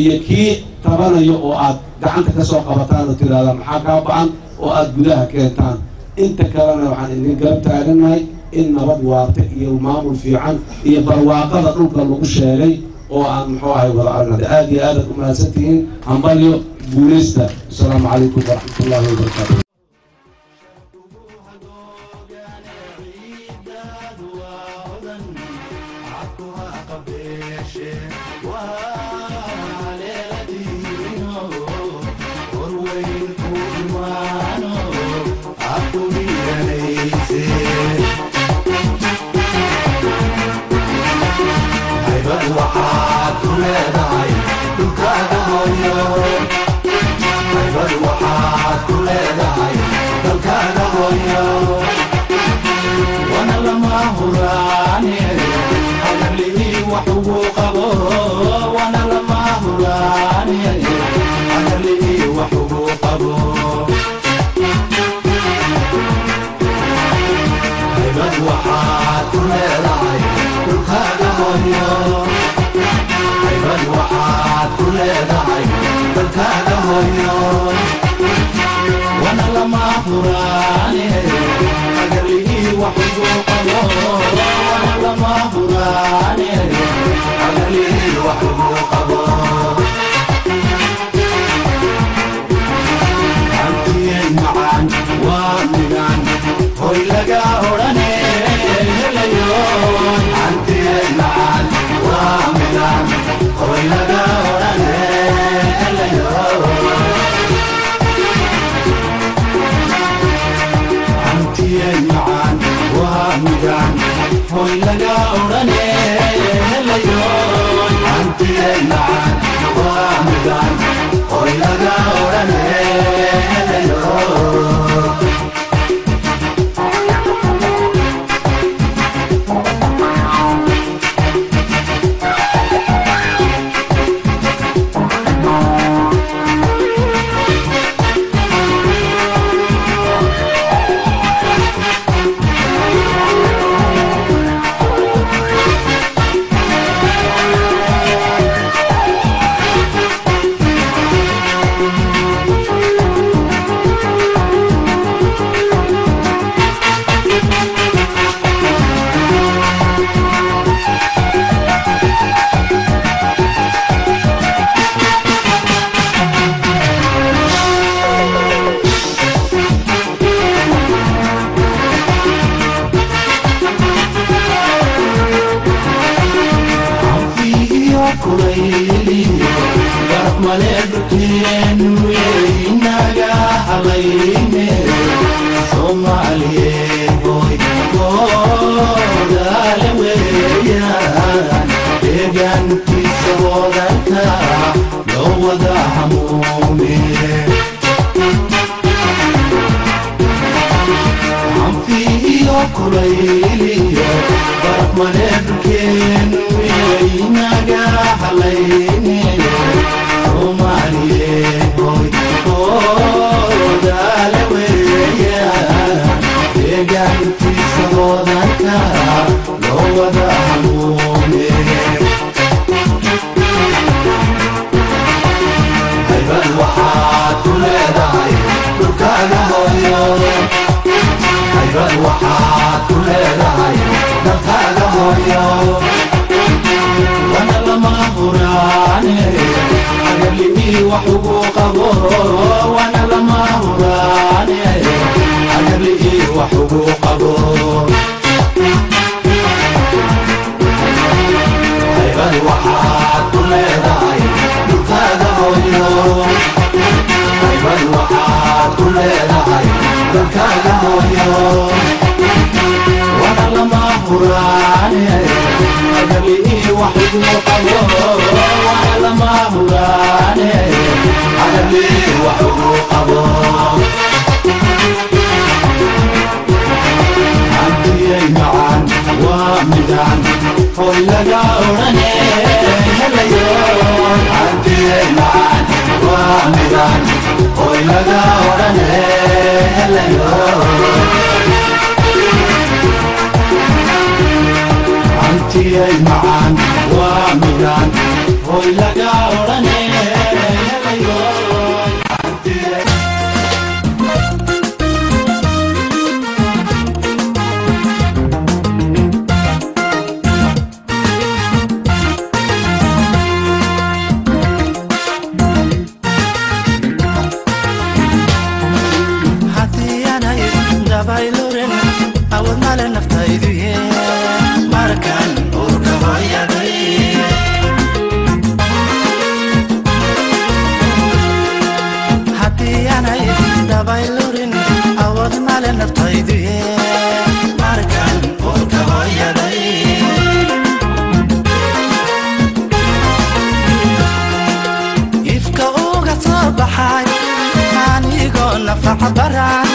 iyo kii tabanayo oo aad gacanta ka soo qabataan oo tirahdaan maxaa kaa ba'an oo aad gudaha keentaan? Inta kalena waxaan idin garab taagannahay in nabad waarta iyo maamul fiican iyo barwaaqada dhulka lagu sheegay oo aan muxuu ahay wada argnada aad iyo aadaad u mahadsantihiin hambalyo guulaysta asalaamu calaykum ugu qabo wana lama hugaanyaye ahalii wax ugu qabo hibad waxaad ku leedahay dhulkaaga hoyo hibad waxaad ku leedahay dhulkaaga hoyo wana lama huraanyaye وحيد قدره وعلى الله مانع على لي وحده قدره عن معان ومنان هوي لقى هراني اليوم عن معان ومنان هوي لقى هراني waraxmat ullahi wabarakaatu deegaankiisa wadanta loo wada hamu laga odhane helayo antiyay macaan waa midaan hoy laga odhane agora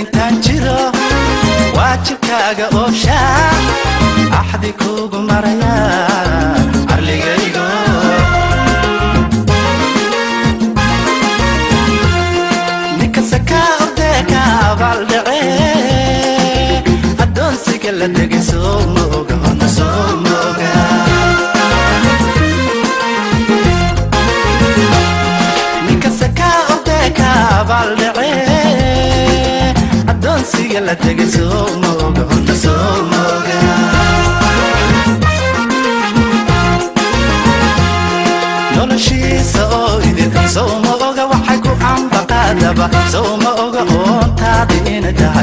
intaan jiro waa jirkaaga oo shax axdi kuugu maraya la tege soo mooga hunta soo mooga noloshiisa oo idil soo mooga waxay ku anbaqaadaba soo mooga oontaada ina tahay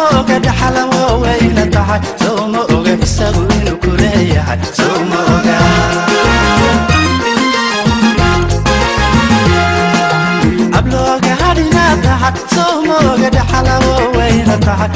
sawmooga dhaxala waa wayla tahay sawmooga isagu inuu ku leeyahay sawmooga ablooga hadhina tahay sawmooga dhaxala waa wayla tahay